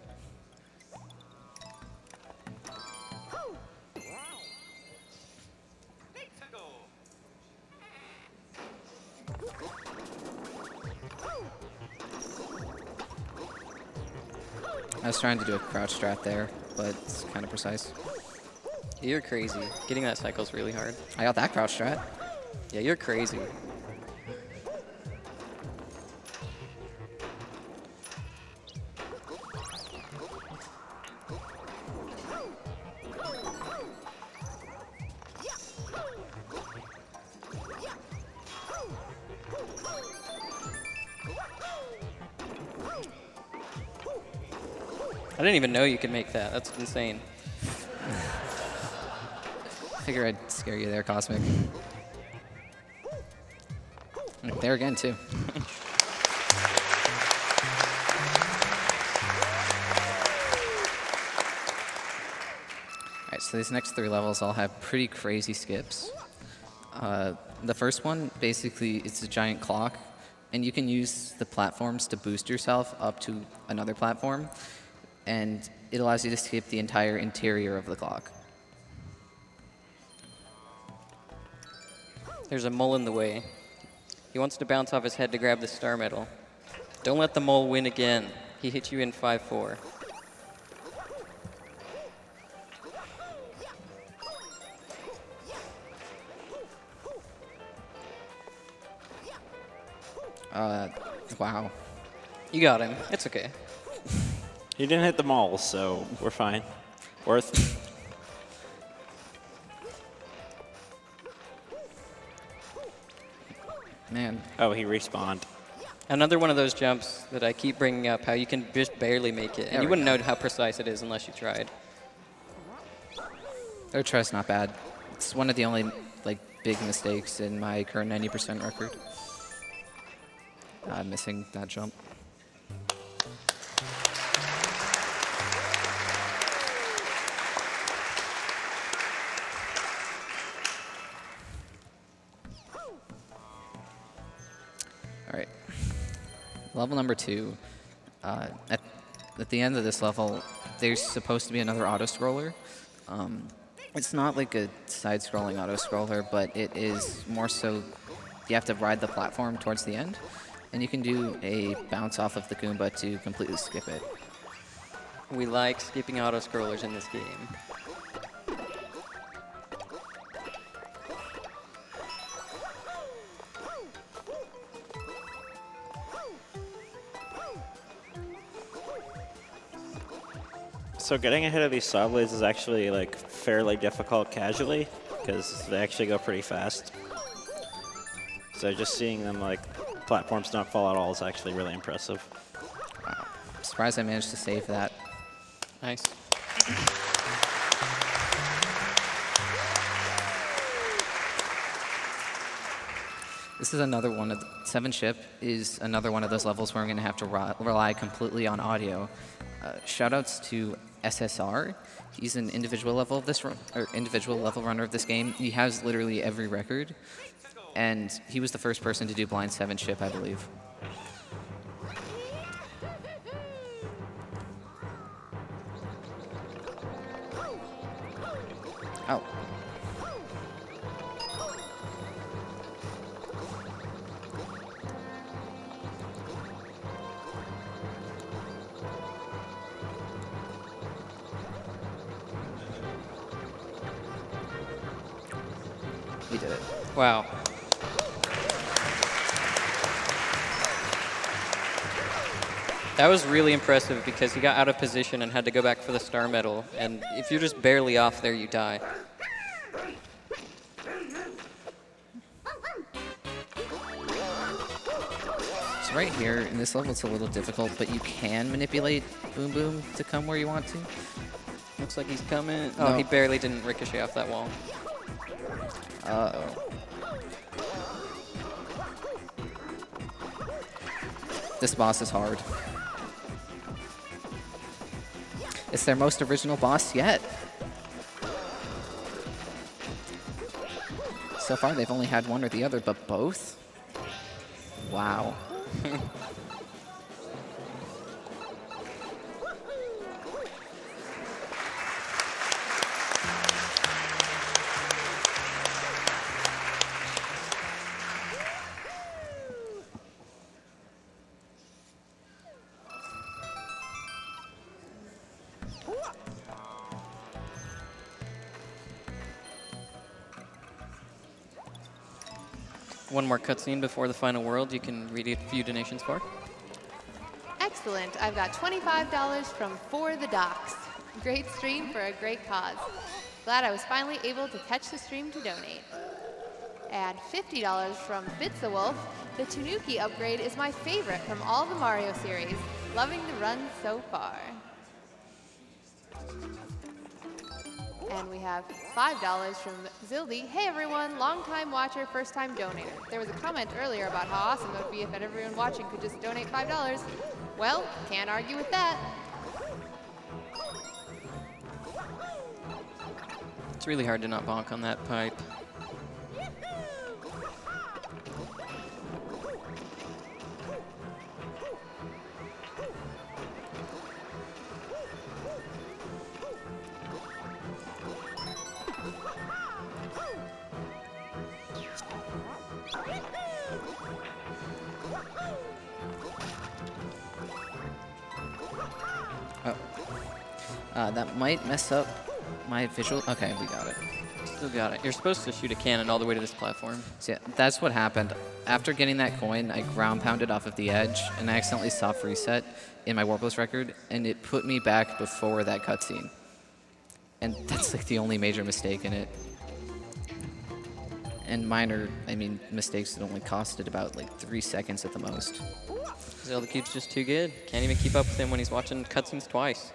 I was trying to do a crouch strat there, but it's kind of precise. You're crazy. Getting that cycle's really hard. I got that crouch strat. Yeah, you're crazy. I didn't even know you could make that. That's insane. Figure I'd scare you there, Cosmic. There again, too. Alright, so these next three levels all have pretty crazy skips. Uh, the first one, basically, it's a giant clock, and you can use the platforms to boost yourself up to another platform, and it allows you to skip the entire interior of the clock. There's a mole in the way. He wants to bounce off his head to grab the star medal. Don't let the mole win again. He hit you in 5-4. Uh, wow. You got him. It's okay. He didn't hit the mall, so we're fine. Worth. Man, Oh, he respawned. Another one of those jumps that I keep bringing up, how you can just barely make it. There And you wouldn't go. know how precise it is unless you tried. their try's not bad. It's one of the only like big mistakes in my current 90% record. I'm uh, missing that jump. Level number two. Uh, at, at the end of this level, there's supposed to be another auto scroller. Um, it's not like a side-scrolling auto scroller, but it is more so you have to ride the platform towards the end, and you can do a bounce off of the Goomba to completely skip it. We like skipping auto scrollers in this game. So getting ahead of these saw blades is actually like fairly difficult casually because they actually go pretty fast. So just seeing them like platforms not fall at all is actually really impressive. Wow. I'm surprised I managed to save that. Nice. This is another one of the, Seven Ship is another one of those levels where I'm going to have to ri- rely completely on audio. Uh, shoutouts to SSR. He's an individual level of this run, or individual level runner of this game. He has literally every record, and he was the first person to do blind Seven Ship, I believe. Oh. Wow. That was really impressive because he got out of position and had to go back for the star medal. And if you're just barely off there, you die. So right here, in this level, it's a little difficult, but you can manipulate Boom Boom to come where you want to. Looks like he's coming. Oh, No. he barely didn't ricochet off that wall. Uh-oh. This boss is hard. It's their most original boss yet. So far, they've only had one or the other, but both? Wow. more cutscene before the final world you can read a few donations for. Excellent. I've got $25 from For the Docs. Great stream for a great cause. Glad I was finally able to catch the stream to donate. And $50 from Fitzawolf. The Tanuki upgrade is my favorite from all the Mario series. Loving the run so far. And we have $5 from Zildy. Hey everyone, long time watcher, first time donator. There was a comment earlier about how awesome it would be if everyone watching could just donate $5. Well, can't argue with that. It's really hard to not bonk on that pipe. Mess up my visual. Okay, we got it. Still got it. You're supposed to shoot a cannon all the way to this platform. So yeah, that's what happened. After getting that coin, I ground pounded off of the edge, and I accidentally soft reset in my Warpless record, and it put me back before that cutscene. And that's like the only major mistake in it. And minor, I mean, mistakes that only costed about like three seconds at the most. Zelda Cube's just too good. Can't even keep up with him when he's watching cutscenes twice.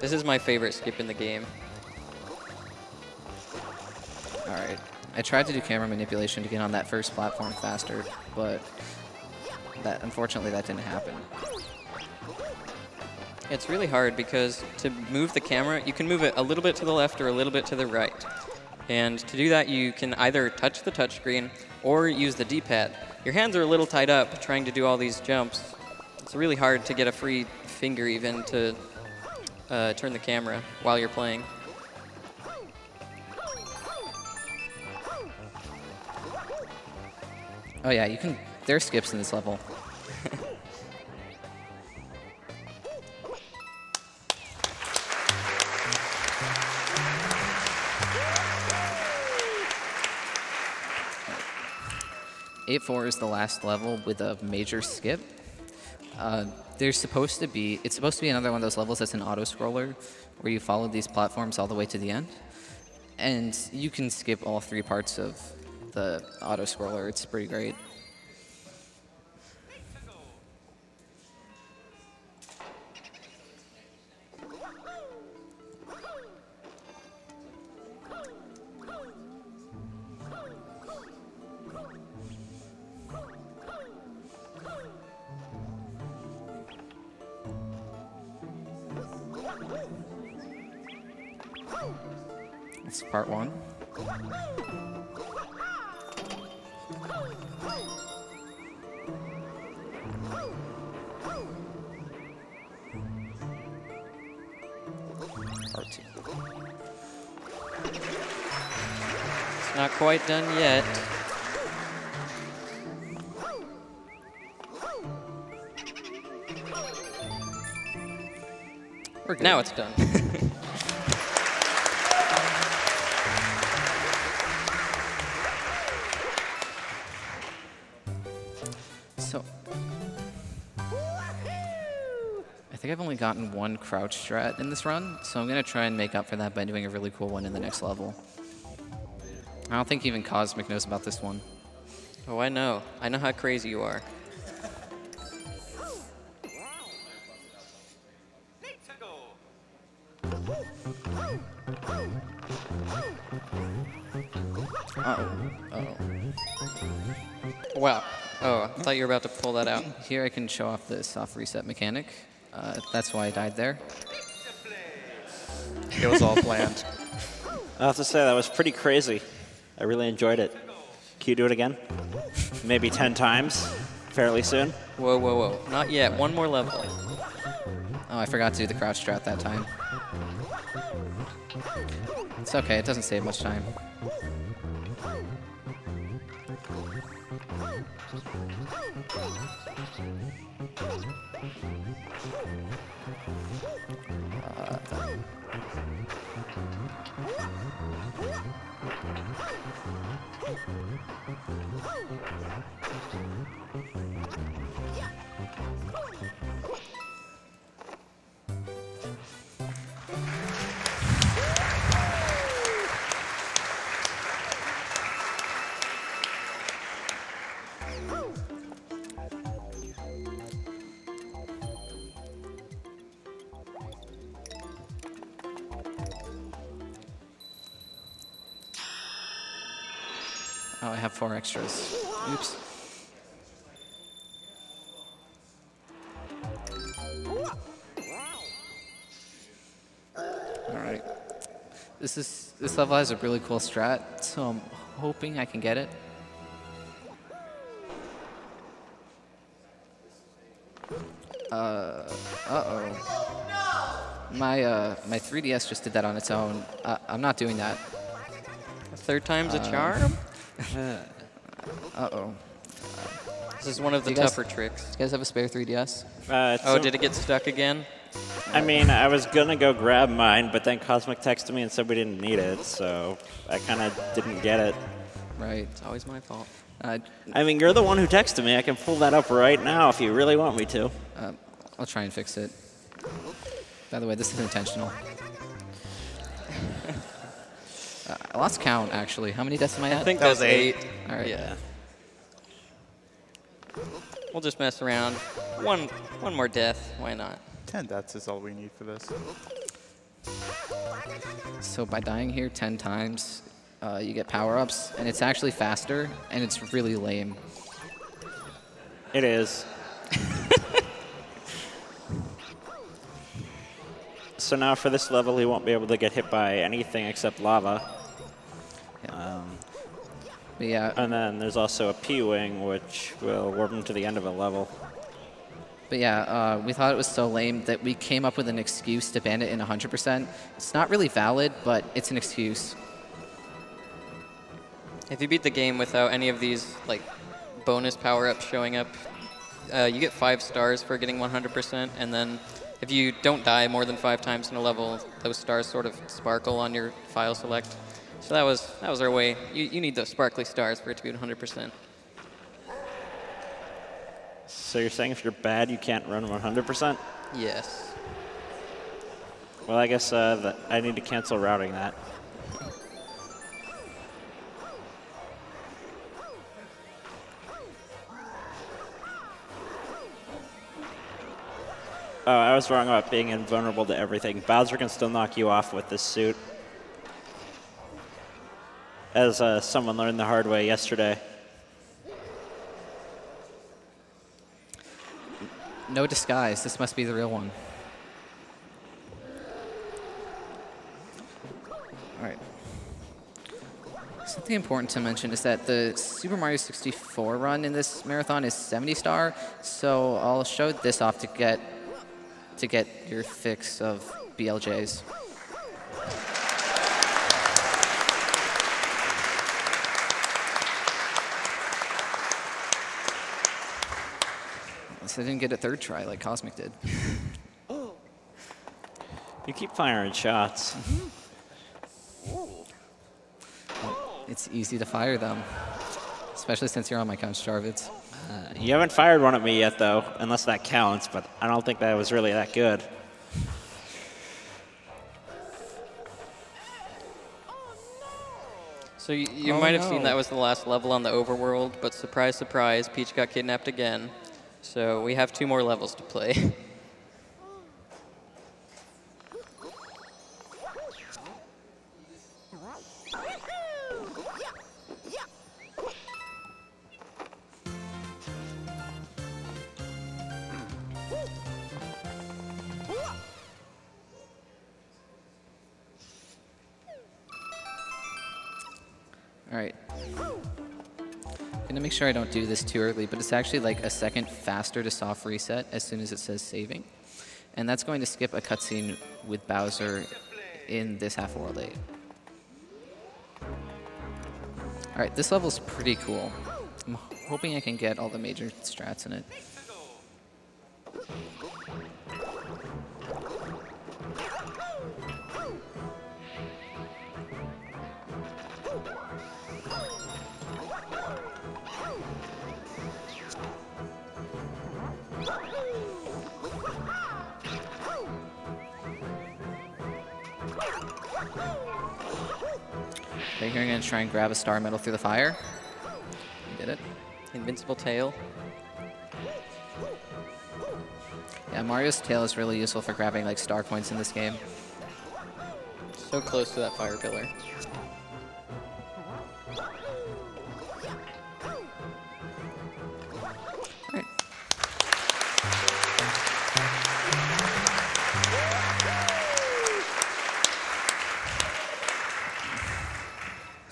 This is my favorite skip in the game. All right. I tried to do camera manipulation to get on that first platform faster, but that unfortunately that didn't happen. It's really hard because to move the camera, you can move it a little bit to the left or a little bit to the right. And to do that, you can either touch the touchscreen or use the D-pad. Your hands are a little tied up trying to do all these jumps. It's really hard to get a free finger even to uh, turn the camera while you're playing. Oh yeah, you can. There are skips in this level. Eight four is the last level with a major skip. Uh, there's supposed to be. It's supposed to be another one of those levels that's an auto scroller, where you follow these platforms all the way to the end, and you can skip all three parts of the auto scroller. It's pretty great. Done yet. We're good. Now it's done. So, I think I've only gotten one crouch strat in this run, so I'm going to try and make up for that by doing a really cool one in the next level. I don't think even Cosmic knows about this one. oh, I know. I know how crazy you are. Uh-oh. Uh-oh. Wow. Oh, I thought you were about to pull that out. Here I can show off the soft reset mechanic. Uh, that's why I died there. It was all planned. I have to say, that was pretty crazy. I really enjoyed it. Can you do it again? Maybe 10 times fairly soon? Whoa, whoa, whoa. Not yet. One more level. Oh, I forgot to do the crouch strat that time. It's okay, it doesn't save much time. Oh, Extras. Oops. All right. This is this level has a really cool strat, so I'm hoping I can get it. Uh, uh-oh. My uh, my 3DS just did that on its own. Uh, I'm not doing that. Third time's a charm? Uh-oh. This is one of the You guys- tougher tricks. You guys have a spare 3DS? Uh, Oh, a- did it get stuck again? I mean, I was gonna go grab mine, but then Cosmic texted me and said we didn't need it, so I kind of didn't get it. Right. It's always my fault. Uh, I mean, you're the one who texted me. I can pull that up right now if you really want me to. uh, I'll try and fix it. By the way, this is intentional. uh, I lost count, actually. How many deaths am I at? I think That was that's eight. All right. Yeah. We'll just mess around. One, one more death. Why not? 10 deaths is all we need for this. So by dying here 10 times, uh, you get power-ups, and it's actually faster, and it's really lame. It is. so now for this level, he won't be able to get hit by anything except lava. Yeah. Um, But yeah, and then there's also a P-Wing, which will warp them to the end of a level. but yeah, uh, we thought it was so lame that we came up with an excuse to ban it in 100%. It's not really valid, but it's an excuse. If you beat the game without any of these like bonus power-ups showing up, uh, you get five stars for getting 100%, and then if you don't die more than five times in a level, those stars sort of sparkle on your file select. So that was that was our way. You, you need those sparkly stars for it to be 100%. So you're saying if you're bad, you can't run 100%? Yes. Well, I guess uh, that I need to cancel routing that. Oh, I was wrong about being invulnerable to everything. Bowser can still knock you off with this suit. As uh, someone learned the hard way yesterday. No disguise. This must be the real one. All right. Something important to mention is that the Super Mario 64 run in this marathon is 70 star, so I'll show this off to get to get your fix of BLJs. So I didn't get a third try like Cosmic did. You keep firing shots. It's easy to fire them, especially since you're on my couch, Jarvis. Uh, you haven't fired one at me yet, though, unless that counts, but I don't think that was really that good. So you, you Oh, might have no. seen that was the last level on the overworld, but surprise, surprise, Peach got kidnapped again. So we have two more levels to play. sure I don't do this too early, but it's actually like a second faster to soft reset as soon as it says saving. And that's going to skip a cutscene with Bowser in this half world 8. All right, this level's pretty cool. I'm hoping I can get all the major strats in it. Here I'm gonna try and grab a star medal through the fire. He Did it. Invincible tail. Yeah, Mario's tail is really useful for grabbing like star points in this game. So close to that fire pillar.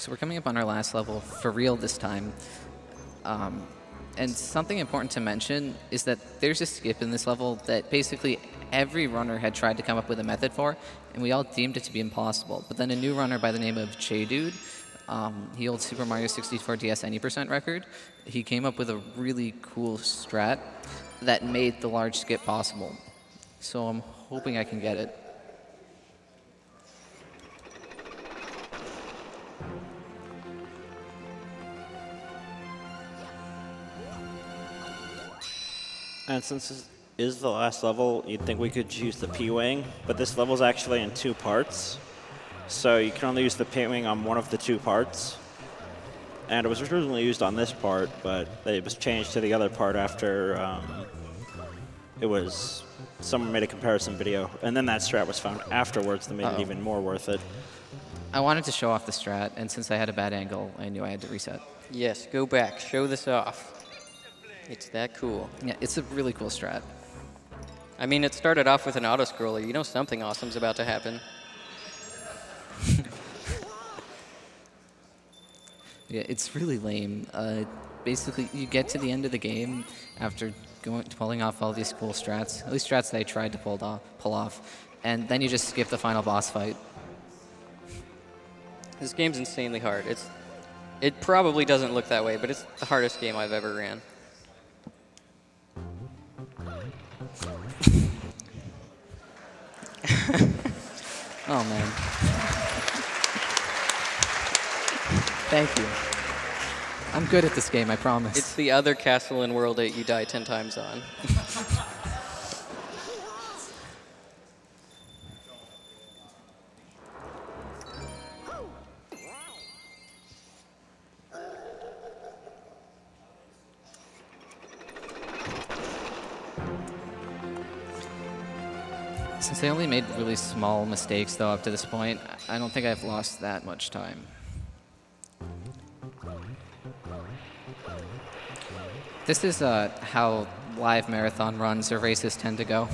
So we're coming up on our last level for real this time. Um, and something important to mention is that there's a skip in this level that basically every runner had tried to come up with a method for, and we all deemed it to be impossible. But then a new runner by the name of Che Dude, um, he holds Super Mario 64 DS any percent record. He came up with a really cool strat that made the large skip possible. So I'm hoping I can get it. And since this is the last level, you'd think we could use the P-Wing, but this level's actually in two parts. So you can only use the P-Wing on one of the two parts. And it was originally used on this part, but it was changed to the other part after um, it was someone made a comparison video, and then that strat was found afterwards that made Uh-oh. it even more worth it. I wanted to show off the strat, and since I had a bad angle, I knew I had to reset. Yes, go back. Show this off. It's that cool. Yeah, it's a really cool strat. I mean, it started off with an auto-scroller. You know something awesome's about to happen. Yeah, it's really lame. Uh, basically, you get to the end of the game after going pulling off all these cool strats, at least strats that I tried to pull off, pull off, and then you just skip the final boss fight. This game's insanely hard. It's, it probably doesn't look that way, but it's the hardest game I've ever ran. Oh man. Thank you. I'm good at this game, I promise. It's the other castle in World 8 you die 10 times on. I only made really small mistakes though up to this point, I don't think I've lost that much time. This is uh, how live marathon runs or races tend to go.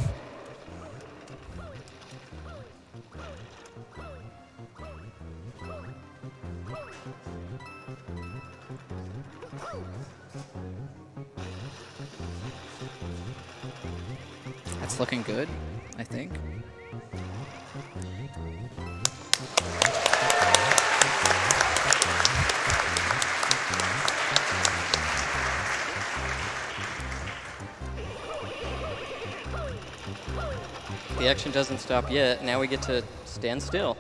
That's looking good, I think. the action doesn't stop yet. Now we get to stand still.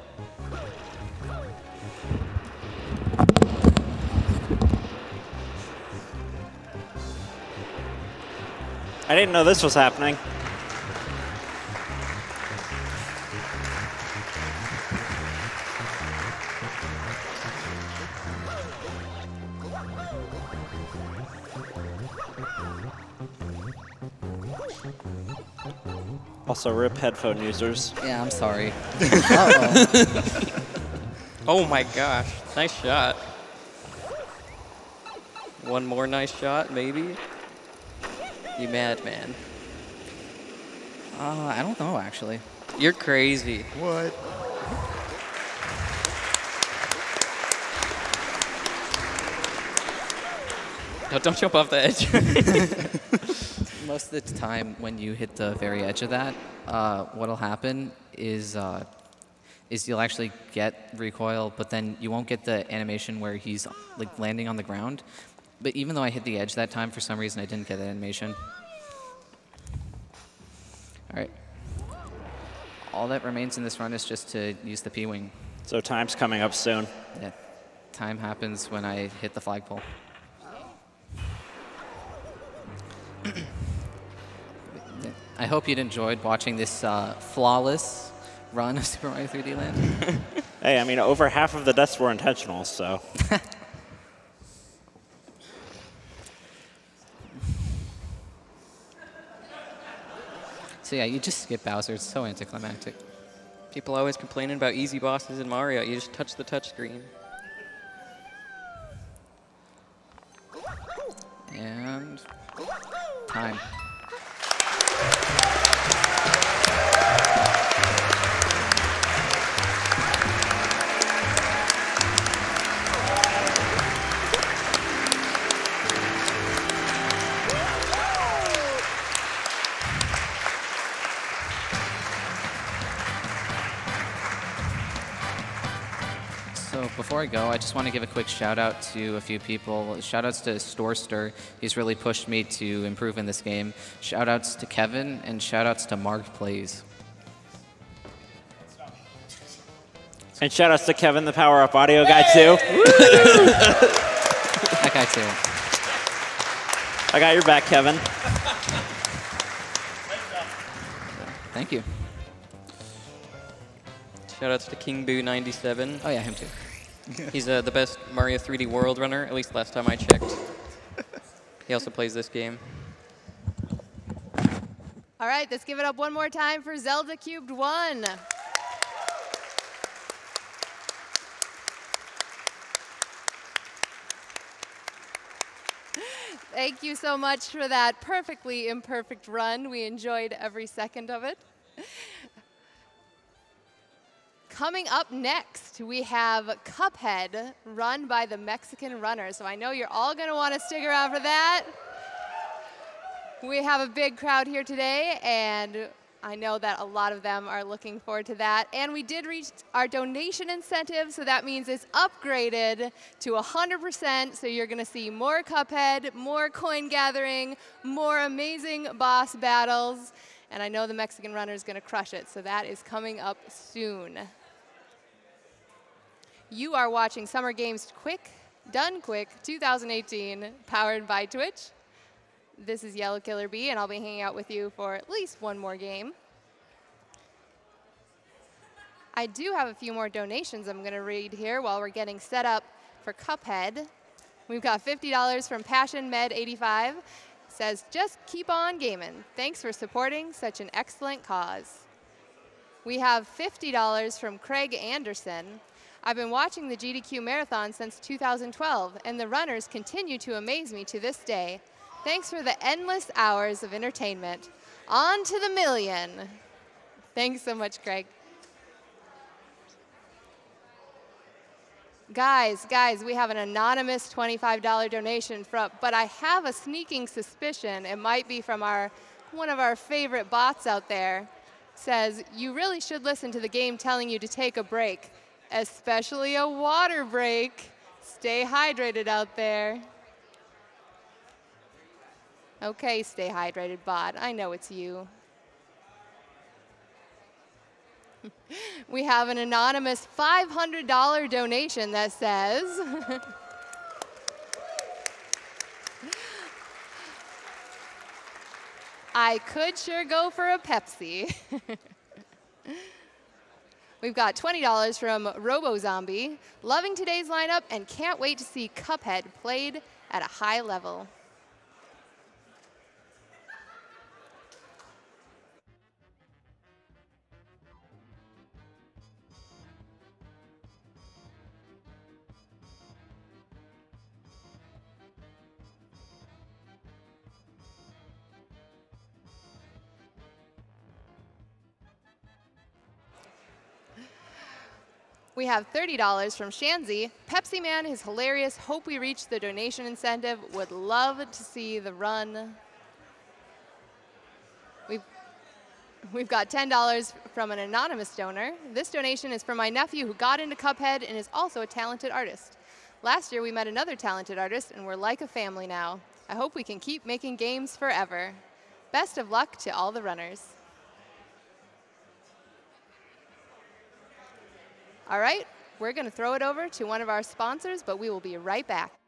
I didn't know this was happening. Also, rip headphone users. Yeah, I'm sorry. Uh-oh. Oh my gosh, nice shot. One more nice shot, maybe? You madman. Uh, I don't know, actually. You're crazy. What? No, don't jump off the edge. Most of the time, when you hit the very edge of that, uh, what'll happen is uh, is you'll actually get recoil, but then you won't get the animation where he's like landing on the ground. But even though I hit the edge that time, for some reason I didn't get that animation. All right. All that remains in this run is just to use the P-wing. So time's coming up soon. Yeah. Time happens when I hit the flagpole. I hope you'd enjoyed watching this uh, flawless run of Super Mario 3D Land. Hey, I mean, over half of the deaths were intentional, so. so yeah, you just skip Bowser. It's so anticlimactic. People always complaining about easy bosses in Mario. You just touch the touchscreen. And time. Before I go, I just want to give a quick shout out to a few people. Shout outs to Storster. He's really pushed me to improve in this game. Shout outs to Kevin and shout outs to Mark Plays. And shout outs to Kevin, the Power Up Audio guy, too. That guy too. I got your back, Kevin. Thank you. Shoutouts to King Boo 97. Oh yeah, him too. He's uh, the best Mario 3D World runner, at least last time I checked. He also plays this game. All right, let's give it up one more time for Zelda Cubed 1. Thank you so much for that perfectly imperfect run. We enjoyed every second of it. Coming up next, we have Cuphead, run by the Mexican runner. So I know you're all going to want to stick around for that. We have a big crowd here today, and I know that a lot of them are looking forward to that. And we did reach our donation incentive, so that means it's upgraded to 100%. So you're going to see more Cuphead, more coin gathering, more amazing boss battles. And I know the Mexican runner is going to crush it, so that is coming up soon. You are watching Summer Games Quick, Done Quick 2018, powered by Twitch. This is Yellow Killer Bee, and I'll be hanging out with you for at least one more game. I do have a few more donations I'm going to read here while we're getting set up for Cuphead. We've got $50 from Passion Med 85. Says, just keep on gaming. Thanks for supporting such an excellent cause. We have $50 from Craig Anderson. I've been watching the GDQ Marathon since 2012, and the runners continue to amaze me to this day. Thanks for the endless hours of entertainment. On to the million. Thanks so much, Craig. Guys, guys, we have an anonymous $25 donation from, but I have a sneaking suspicion it might be from our one of our favorite bots out there. Says, you really should listen to the game telling you to take a break, especially a water break. Stay hydrated out there. Okay, stay hydrated, bot. I know it's you. We have an anonymous $500 donation that says, I could sure go for a Pepsi. We've got $20 from Robo Zombie, loving today's lineup and can't wait to see Cuphead played at a high level. We have $30 from Shanzi. Pepsi Man is hilarious. Hope we reach the donation incentive. Would love to see the run. We've, we've got $10 from an anonymous donor. This donation is from my nephew who got into Cuphead and is also a talented artist. Last year we met another talented artist and we're like a family now. I hope we can keep making games forever. Best of luck to all the runners. All right, we're going to throw it over to one of our sponsors, but we will be right back.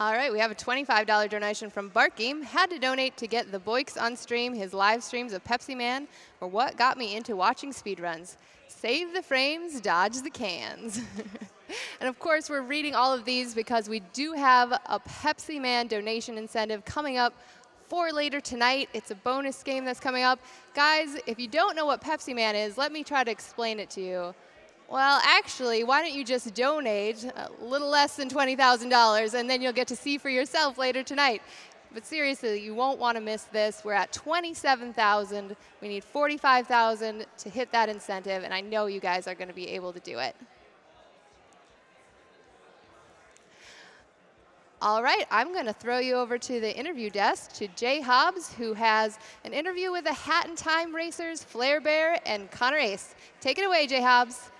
All right, we have a $25 donation from Bartgame. Had to donate to get the Boix on stream, his live streams of Pepsi Man, or what got me into watching speedruns. Save the frames, dodge the cans. and of course, we're reading all of these because we do have a Pepsi Man donation incentive coming up for later tonight. It's a bonus game that's coming up. Guys, if you don't know what Pepsi Man is, let me try to explain it to you. Well, actually, why don't you just donate a little less than $20,000 and then you'll get to see for yourself later tonight. But seriously, you won't want to miss this. We're at 27,000. We need 45,000 to hit that incentive, and I know you guys are going to be able to do it. All right, I'm going to throw you over to the interview desk to Jay Hobbs, who has an interview with the Hat in Time racers, Flair Bear and Connor Ace. Take it away, Jay Hobbs.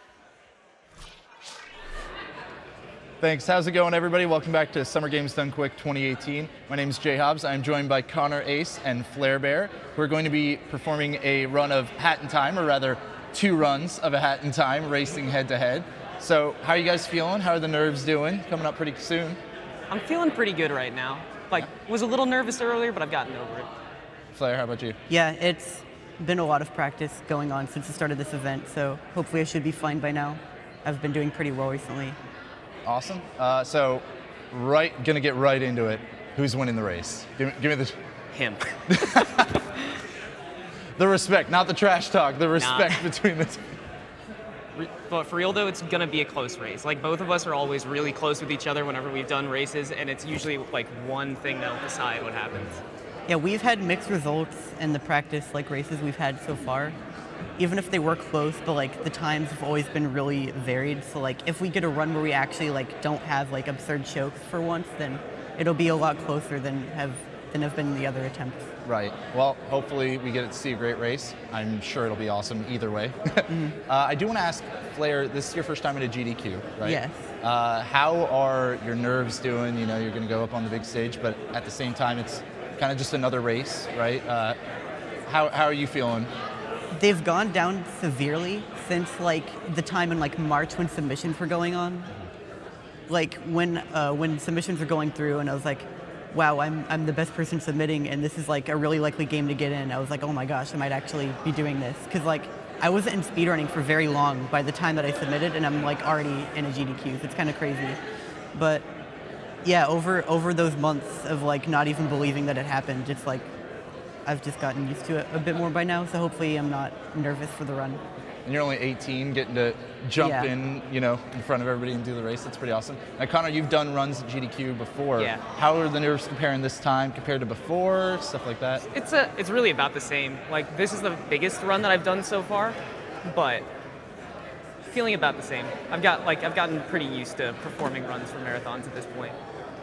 Thanks. How's it going, everybody? Welcome back to Summer Games Done Quick 2018. My name is Jay Hobbs. I'm joined by Connor Ace and Flair Bear, We're going to be performing a run of Hat in Time, or rather, two runs of a Hat in Time, racing head to head. So, how are you guys feeling? How are the nerves doing? Coming up pretty soon. I'm feeling pretty good right now. Like, was a little nervous earlier, but I've gotten over it. Flair, how about you? Yeah, it's been a lot of practice going on since the start of this event, so hopefully I should be fine by now. I've been doing pretty well recently. Awesome. Uh, so, right, gonna get right into it. Who's winning the race? Give me, give me the Him. the respect, not the trash talk. The respect between the. Two. But for real though, it's gonna be a close race. Like both of us are always really close with each other whenever we've done races, and it's usually like one thing that'll decide what happens. Yeah, we've had mixed results in the practice like races we've had so far. Even if they were close, but like the times have always been really varied. So like if we get a run where we actually like don't have like absurd chokes for once, then it'll be a lot closer than have than have been the other attempts. Right. Well, hopefully we get to see a great race. I'm sure it'll be awesome either way. uh, I do want to ask Flair, this is your first time at a GDQ, right? Yes. Uh, how are your nerves doing? You know, you're going to go up on the big stage, but at the same time, it's kind of just another race, right? Uh, how, how are you feeling? They've gone down severely since like the time in like March when submissions were going on. Like when uh, when submissions were going through, and I was like, "Wow, I'm I'm the best person submitting, and this is like a really likely game to get in." I was like, "Oh my gosh, I might actually be doing this," because like I wasn't in speedrunning for very long by the time that I submitted, and I'm like already in a GDQ. So it's kind of crazy, but yeah, over over those months of like not even believing that it happened, it's like I've just gotten used to it a bit more by now. So hopefully, I'm not nervous for the run. And you're only 18, getting to jump Yeah. in, you know, in front of everybody and do the race. That's pretty awesome. Now, Connor, you've done runs at GDQ before. Yeah. How are the nerves comparing this time compared to before? Stuff like that. It's a, it's really about the same. Like this is the biggest run that I've done so far, but feeling about the same. I've got like I've gotten pretty used to performing runs for marathons at this point.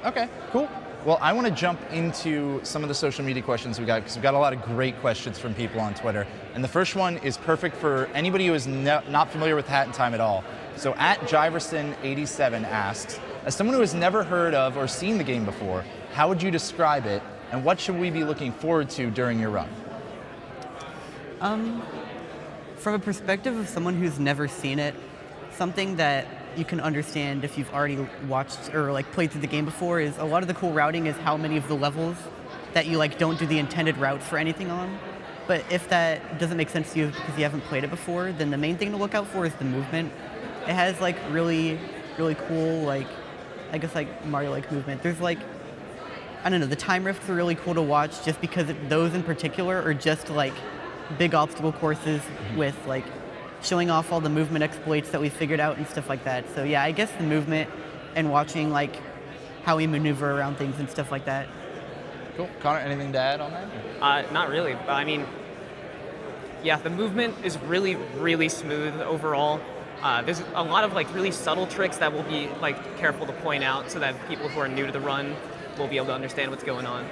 Okay, cool. Well, I want to jump into some of the social media questions we got because we've got a lot of great questions from people on Twitter. And the first one is perfect for anybody who is no, not familiar with Hat in Time at all. So at Jiverson87 asks, as someone who has never heard of or seen the game before, how would you describe it, and what should we be looking forward to during your run? Um, from a perspective of someone who's never seen it, something that you can understand if you've already watched or like played through the game before is a lot of the cool routing is how many of the levels that you like don't do the intended routes for anything on. But if that doesn't make sense to you because you haven't played it before, then the main thing to look out for is the movement. It has like really, really cool like, I guess like Mario like movement. There's like I don't know, the time rifts are really cool to watch just because those in particular are just like big obstacle courses mm-hmm. with like showing off all the movement exploits that we figured out and stuff like that. So yeah, I guess the movement and watching like how we maneuver around things and stuff like that. Cool. Connor, anything to add on that? Uh, not really, but I mean, yeah, the movement is really, really smooth overall. Uh, there's a lot of like really subtle tricks that we'll be like careful to point out so that people who are new to the run will be able to understand what's going on.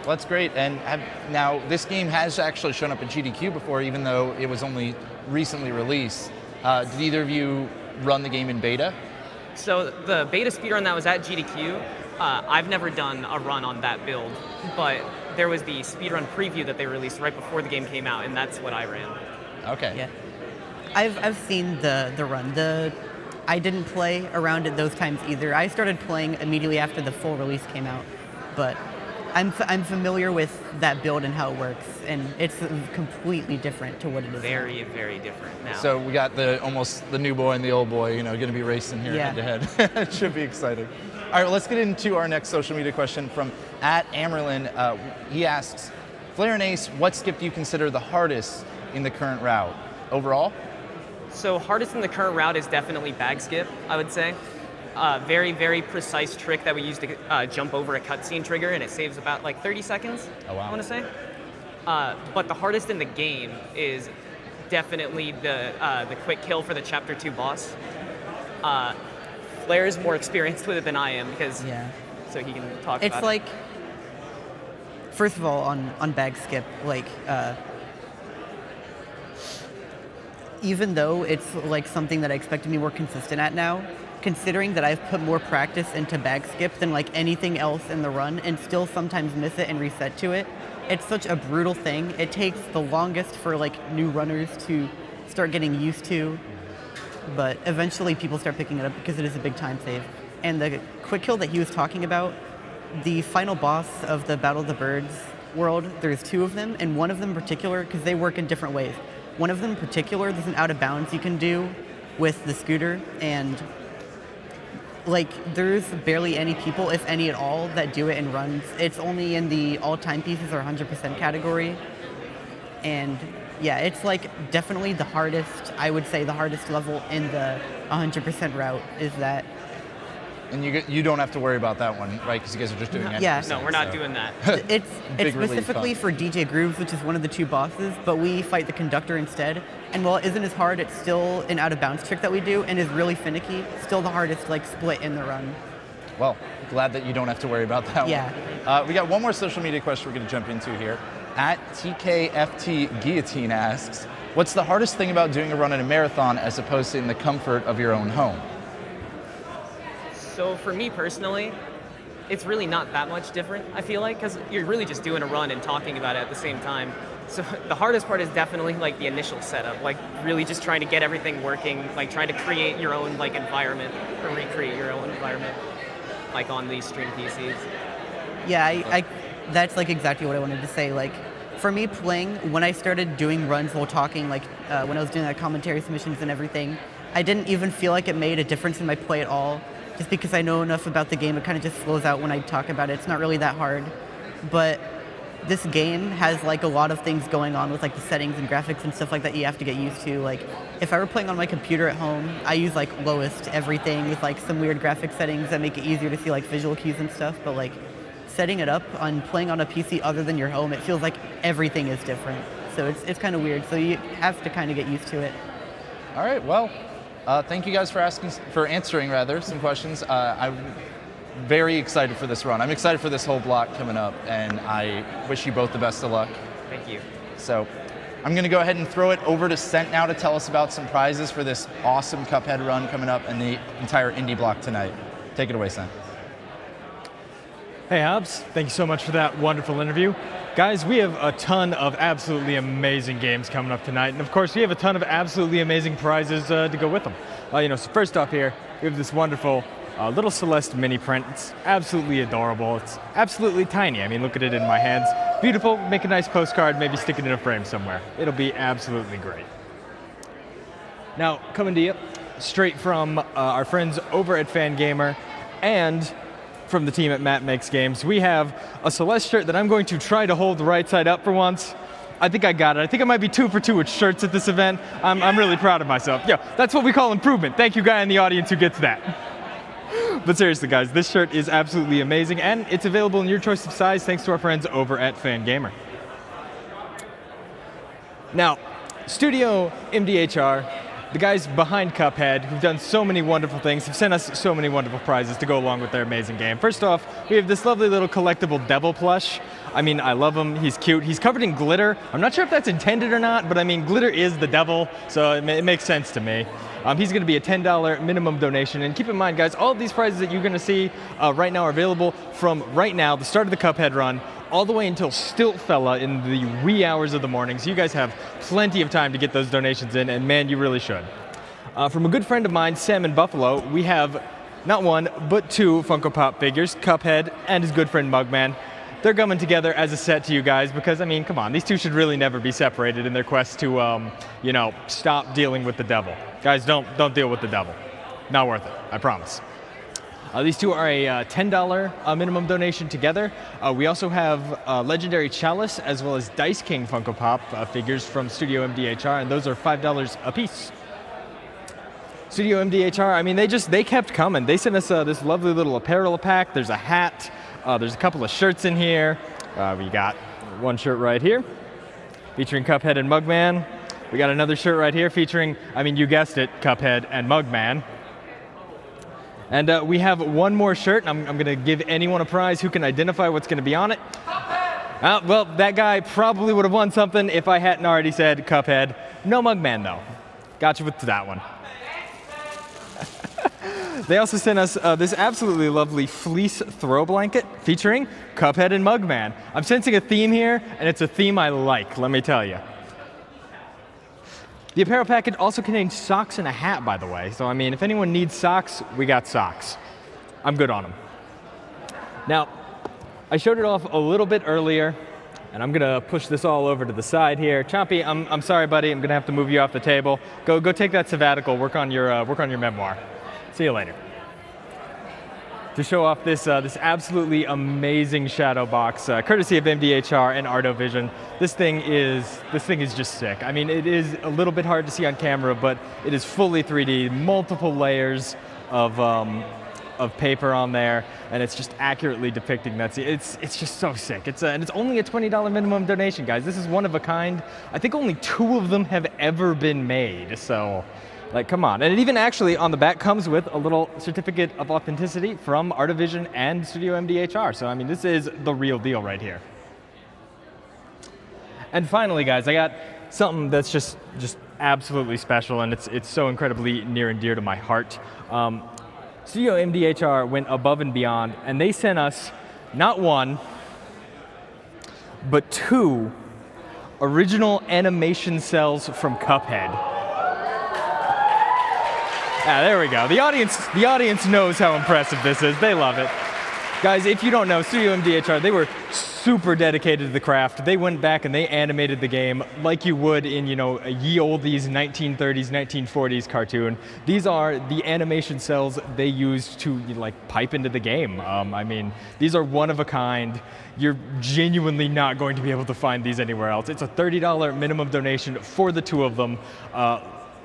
Well, that's great. And have, now this game has actually shown up in GDQ before, even though it was only recently released. Uh, did either of you run the game in beta? So the beta speedrun that was at GDQ, uh, I've never done a run on that build, but there was the speedrun preview that they released right before the game came out, and that's what I ran. Okay. Yeah. I've, I've seen the, the run. The I didn't play around it those times either. I started playing immediately after the full release came out, but I'm, f- I'm familiar with that build and how it works, and it's completely different to what it is. now. Very, very different now. So we got the almost the new boy and the old boy, you know, going to be racing here head to head. it should be exciting. All right, well, let's get into our next social media question from at Amerlin. Uh, he asks, Flair and Ace, what skip do you consider the hardest in the current route overall? So hardest in the current route is definitely bag skip, I would say. Uh, very, very precise trick that we use to uh, jump over a cutscene trigger, and it saves about like 30 seconds. Oh, wow. I want to say. Uh, but the hardest in the game is definitely the uh, the quick kill for the chapter two boss. Uh, Flair is more experienced with it than I am because Yeah. so he can talk It's about like, first of all, on, on bag skip, like, uh, even though it's like something that I expect to be more consistent at now, considering that I've put more practice into bag skip than like anything else in the run and still sometimes miss it and reset to it, it's such a brutal thing. It takes the longest for like new runners to start getting used to but eventually people start picking it up because it is a big time save. And the quick kill that he was talking about, the final boss of the Battle of the Birds world, there's two of them, and one of them in particular, because they work in different ways. One of them in particular, there's an out of bounds you can do with the scooter, and like there's barely any people, if any at all, that do it in runs. It's only in the all timepieces or 100% category. And yeah, it's like definitely the hardest, I would say the hardest level in the 100% route is that. And you, get- you don't have to worry about that one, right? Because you guys are just doing it. Yeah. No, we're not so- doing that. It's, it's specifically huh? for DJ Grooves, which is one of the two bosses, but we fight the conductor instead. And while it isn't as hard, it's still an out of bounds trick that we do and is really finicky. Still the hardest like split in the run. Well, glad that you don't have to worry about that Yeah. one. Uh, we got one more social media question we're going to jump into here. At TKFT Guillotine asks, what's the hardest thing about doing a run in a marathon as opposed to in the comfort of your own home? So for me personally, it's really not that much different. I feel like because you're really just doing a run and talking about it at the same time. So the hardest part is definitely like the initial setup, like really just trying to get everything working, like trying to create your own like environment or recreate your own environment, like on these stream PCs. Yeah, I, I, that's like exactly what I wanted to say. Like, for me, playing when I started doing runs while talking, like uh, when I was doing like commentary submissions and everything, I didn't even feel like it made a difference in my play at all. Just because I know enough about the game, it kind of just flows out when I talk about it. It's not really that hard, but this game has like a lot of things going on with like the settings and graphics and stuff like that you have to get used to. Like if I were playing on my computer at home, I use like lowest everything with like some weird graphic settings that make it easier to see like visual cues and stuff. But like setting it up on playing on a PC other than your home, it feels like everything is different. So it's it's kind of weird. So you have to kind of get used to it. All right, well, uh, thank you guys for asking, for answering rather, some questions. Uh, I'm very excited for this run. I'm excited for this whole block coming up, and I wish you both the best of luck. Thank you. So I'm going to go ahead and throw it over to Sent now to tell us about some prizes for this awesome Cuphead run coming up and the entire indie block tonight. Take it away, Sent. Hey Hobbs, thank you so much for that wonderful interview. Guys, we have a ton of absolutely amazing games coming up tonight, and of course, we have a ton of absolutely amazing prizes uh, to go with them. Uh, you know, so first off here, we have this wonderful uh, little Celeste mini print. It's absolutely adorable. It's absolutely tiny. I mean, look at it in my hands. Beautiful. Make a nice postcard. Maybe stick it in a frame somewhere. It'll be absolutely great. Now, coming to you straight from uh, our friends over at Fangamer and from the team at Matt Makes Games, we have a Celeste shirt that I'm going to try to hold the right side up for once. I think I got it. I think I might be two for two with shirts at this event. I'm, I'm really proud of myself. Yeah, that's what we call improvement. Thank you, guy in the audience who gets that. But seriously, guys, this shirt is absolutely amazing, and it's available in your choice of size thanks to our friends over at Fangamer. Now, Studio MDHR, the guys behind Cuphead, who've done so many wonderful things, have sent us so many wonderful prizes to go along with their amazing game. First off, we have this lovely little collectible devil plush. I mean, I love him. He's cute. He's covered in glitter. I'm not sure if that's intended or not, but I mean, glitter is the devil, so it, it makes sense to me. Um, he's going to be a $10 minimum donation. And keep in mind, guys, all of these prizes that you're going to see uh, right now are available from right now, the start of the Cuphead run, all the way until Stiltfella in the wee hours of the morning. So you guys have plenty of time to get those donations in, and man, you really should. Uh, from a good friend of mine, Sam in Buffalo, we have not one, but two Funko Pop figures, Cuphead and his good friend Mugman. They're coming together as a set to you guys because, I mean, come on, these two should really never be separated in their quest to, um, you know, stop dealing with the devil. Guys, don't, don't deal with the devil. Not worth it, I promise. Uh, these two are a uh, $10 uh, minimum donation together. Uh, we also have uh, Legendary Chalice as well as Dice King Funko Pop figures from Studio MDHR, and those are $5 a piece. Studio MDHR, I mean, they just, they kept coming. They sent us this lovely little apparel pack. There's a hat, there's a couple of shirts in here. We got one shirt right here featuring Cuphead and Mugman. We got another shirt right here featuring, I mean, you guessed it, Cuphead and Mugman. And uh, we have one more shirt. I'm, I'm going to give anyone a prize who can identify what's going to be on it. Uh, well, that guy probably would have won something if I hadn't already said Cuphead. No Mugman, though. Got you with that one. They also sent us uh, this absolutely lovely fleece throw blanket featuring Cuphead and Mugman. I'm sensing a theme here, and it's a theme I like, let me tell you. The apparel package also contains socks and a hat, by the way. So, I mean, if anyone needs socks, we got socks. I'm good on them. Now, I showed it off a little bit earlier, and I'm gonna push this all over to the side here. Chompy, I'm, I'm sorry, buddy. I'm gonna have to move you off the table. Go, go take that sabbatical. Work on your, uh, work on your memoir. See you later. To show off this, uh, this absolutely amazing shadow box, uh, courtesy of MDHR and Artovision. This thing is, this thing is just sick. I mean, it is a little bit hard to see on camera, but it is fully 3D, multiple layers of, um, of paper on there, and it's just accurately depicting that. It's, it's just so sick. It's a, and it's only a $20 minimum donation, guys. This is one of a kind. I think only two of them have ever been made, so Like, come on. And it even actually on the back comes with a little certificate of authenticity from Artovision and Studio MDHR. So, I mean, this is the real deal right here. And finally, guys, I got something that's just, just absolutely special, and it's, it's so incredibly near and dear to my heart. Um, Studio MDHR went above and beyond, and they sent us not one, but two original animation cels from Cuphead. Ah, there we go. The audience, the audience knows how impressive this is. They love it. Guys, if you don't know, Studio MDHR, they were super dedicated to the craft. They went back and they animated the game like you would in, you know, a ye oldies 1930s, 1940s cartoon. These are the animation cels they used to like pipe into the game. Um, I mean, these are one of a kind. You're genuinely not going to be able to find these anywhere else. It's a $30 minimum donation for the two of them. Uh,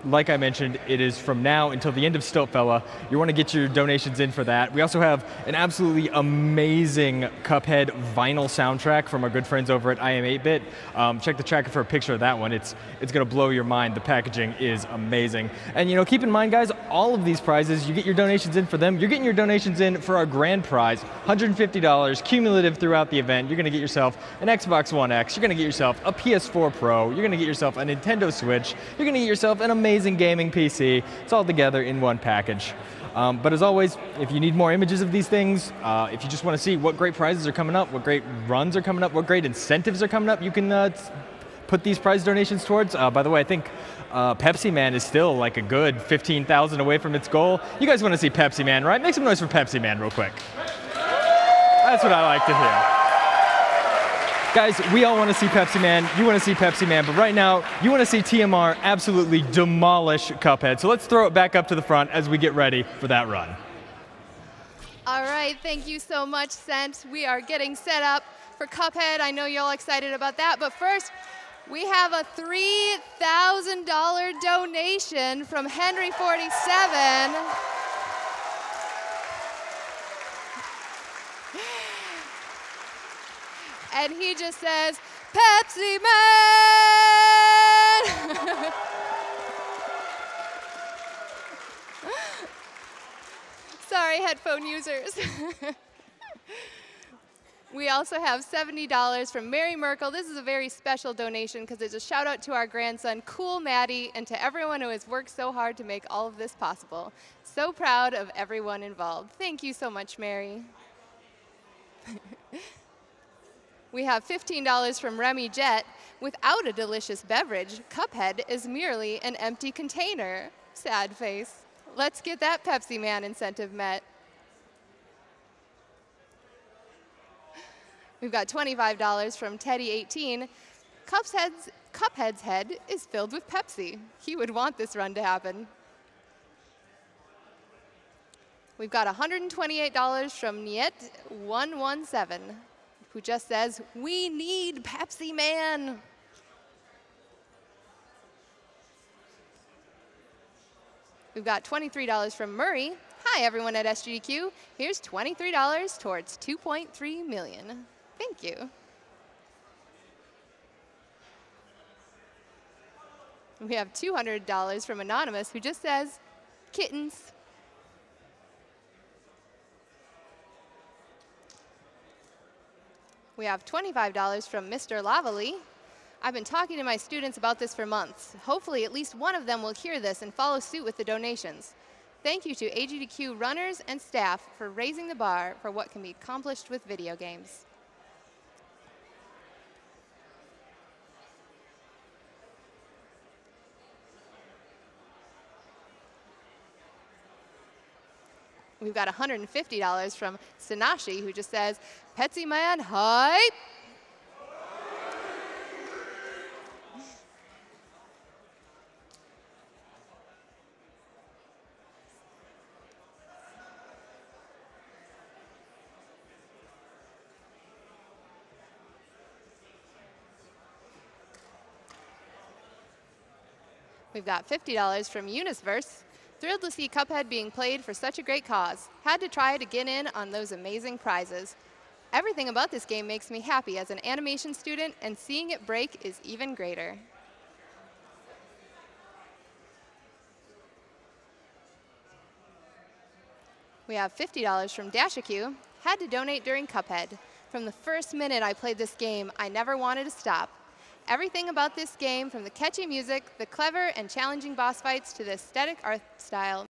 like I mentioned, it is from now until the end of Stiltfella. You want to get your donations in for that. We also have an absolutely amazing Cuphead vinyl soundtrack from our good friends over at iam8bit. Um, check the tracker for a picture of that one. It's it's going to blow your mind. The packaging is amazing. And you know, keep in mind, guys, all of these prizes, you get your donations in for them. You're getting your donations in for our grand prize, $150 cumulative throughout the event. You're going to get yourself an Xbox One X. You're going to get yourself a PS4 Pro. You're going to get yourself a Nintendo Switch. You're going to get yourself an amazing amazing gaming PC. It's all together in one package. Um, but as always, if you need more images of these things, uh, if you just want to see what great prizes are coming up, what great runs are coming up, what great incentives are coming up, you can uh, put these prize donations towards. Uh, by the way, I think uh, Pepsi Man is still like a good 15,000 away from its goal. You guys want to see Pepsi Man, right? Make some noise for Pepsi Man real quick. That's what I like to hear. Guys, we all want to see Pepsi Man. You want to see Pepsi Man, but right now, you want to see TMR absolutely demolish Cuphead. So let's throw it back up to the front as we get ready for that run. All right, thank you so much, Cent. We are getting set up for Cuphead. I know you're all excited about that, but first, we have a $3,000 donation from Henry47. And he just says, Pepsi Man! Sorry, headphone users. we also have $70 from Mary Merkel. This is a very special donation because it's a shout out to our grandson, Cool Maddie, and to everyone who has worked so hard to make all of this possible. So proud of everyone involved. Thank you so much, Mary. We have $15 from Remy Jet. Without a delicious beverage, Cuphead is merely an empty container. Sad face. Let's get that Pepsi Man incentive met. We've got $25 from Teddy18. Cuphead's, Cuphead's head is filled with Pepsi. He would want this run to happen. We've got $128 from Niet117 who just says, We need Pepsi Man. We've got $23 from Murray. Hi, everyone at SGDQ. Here's $23 towards 2.3 million. Thank you. We have $200 from Anonymous, who just says, kittens. We have $25 from Mr. Lavally. I've been talking to my students about this for months. Hopefully, at least one of them will hear this and follow suit with the donations. Thank you to AGDQ runners and staff for raising the bar for what can be accomplished with video games. We've got $150 from Sinashi, who just says, Petsy Man, hype! We've got $50 from Unisverse. Thrilled to see Cuphead being played for such a great cause. Had to try to get in on those amazing prizes. Everything about this game makes me happy as an animation student, and seeing it break is even greater. We have $50 from DashAQ. Had to donate during Cuphead. From the first minute I played this game, I never wanted to stop. Everything about this game, from the catchy music, the clever and challenging boss fights, to the aesthetic art style,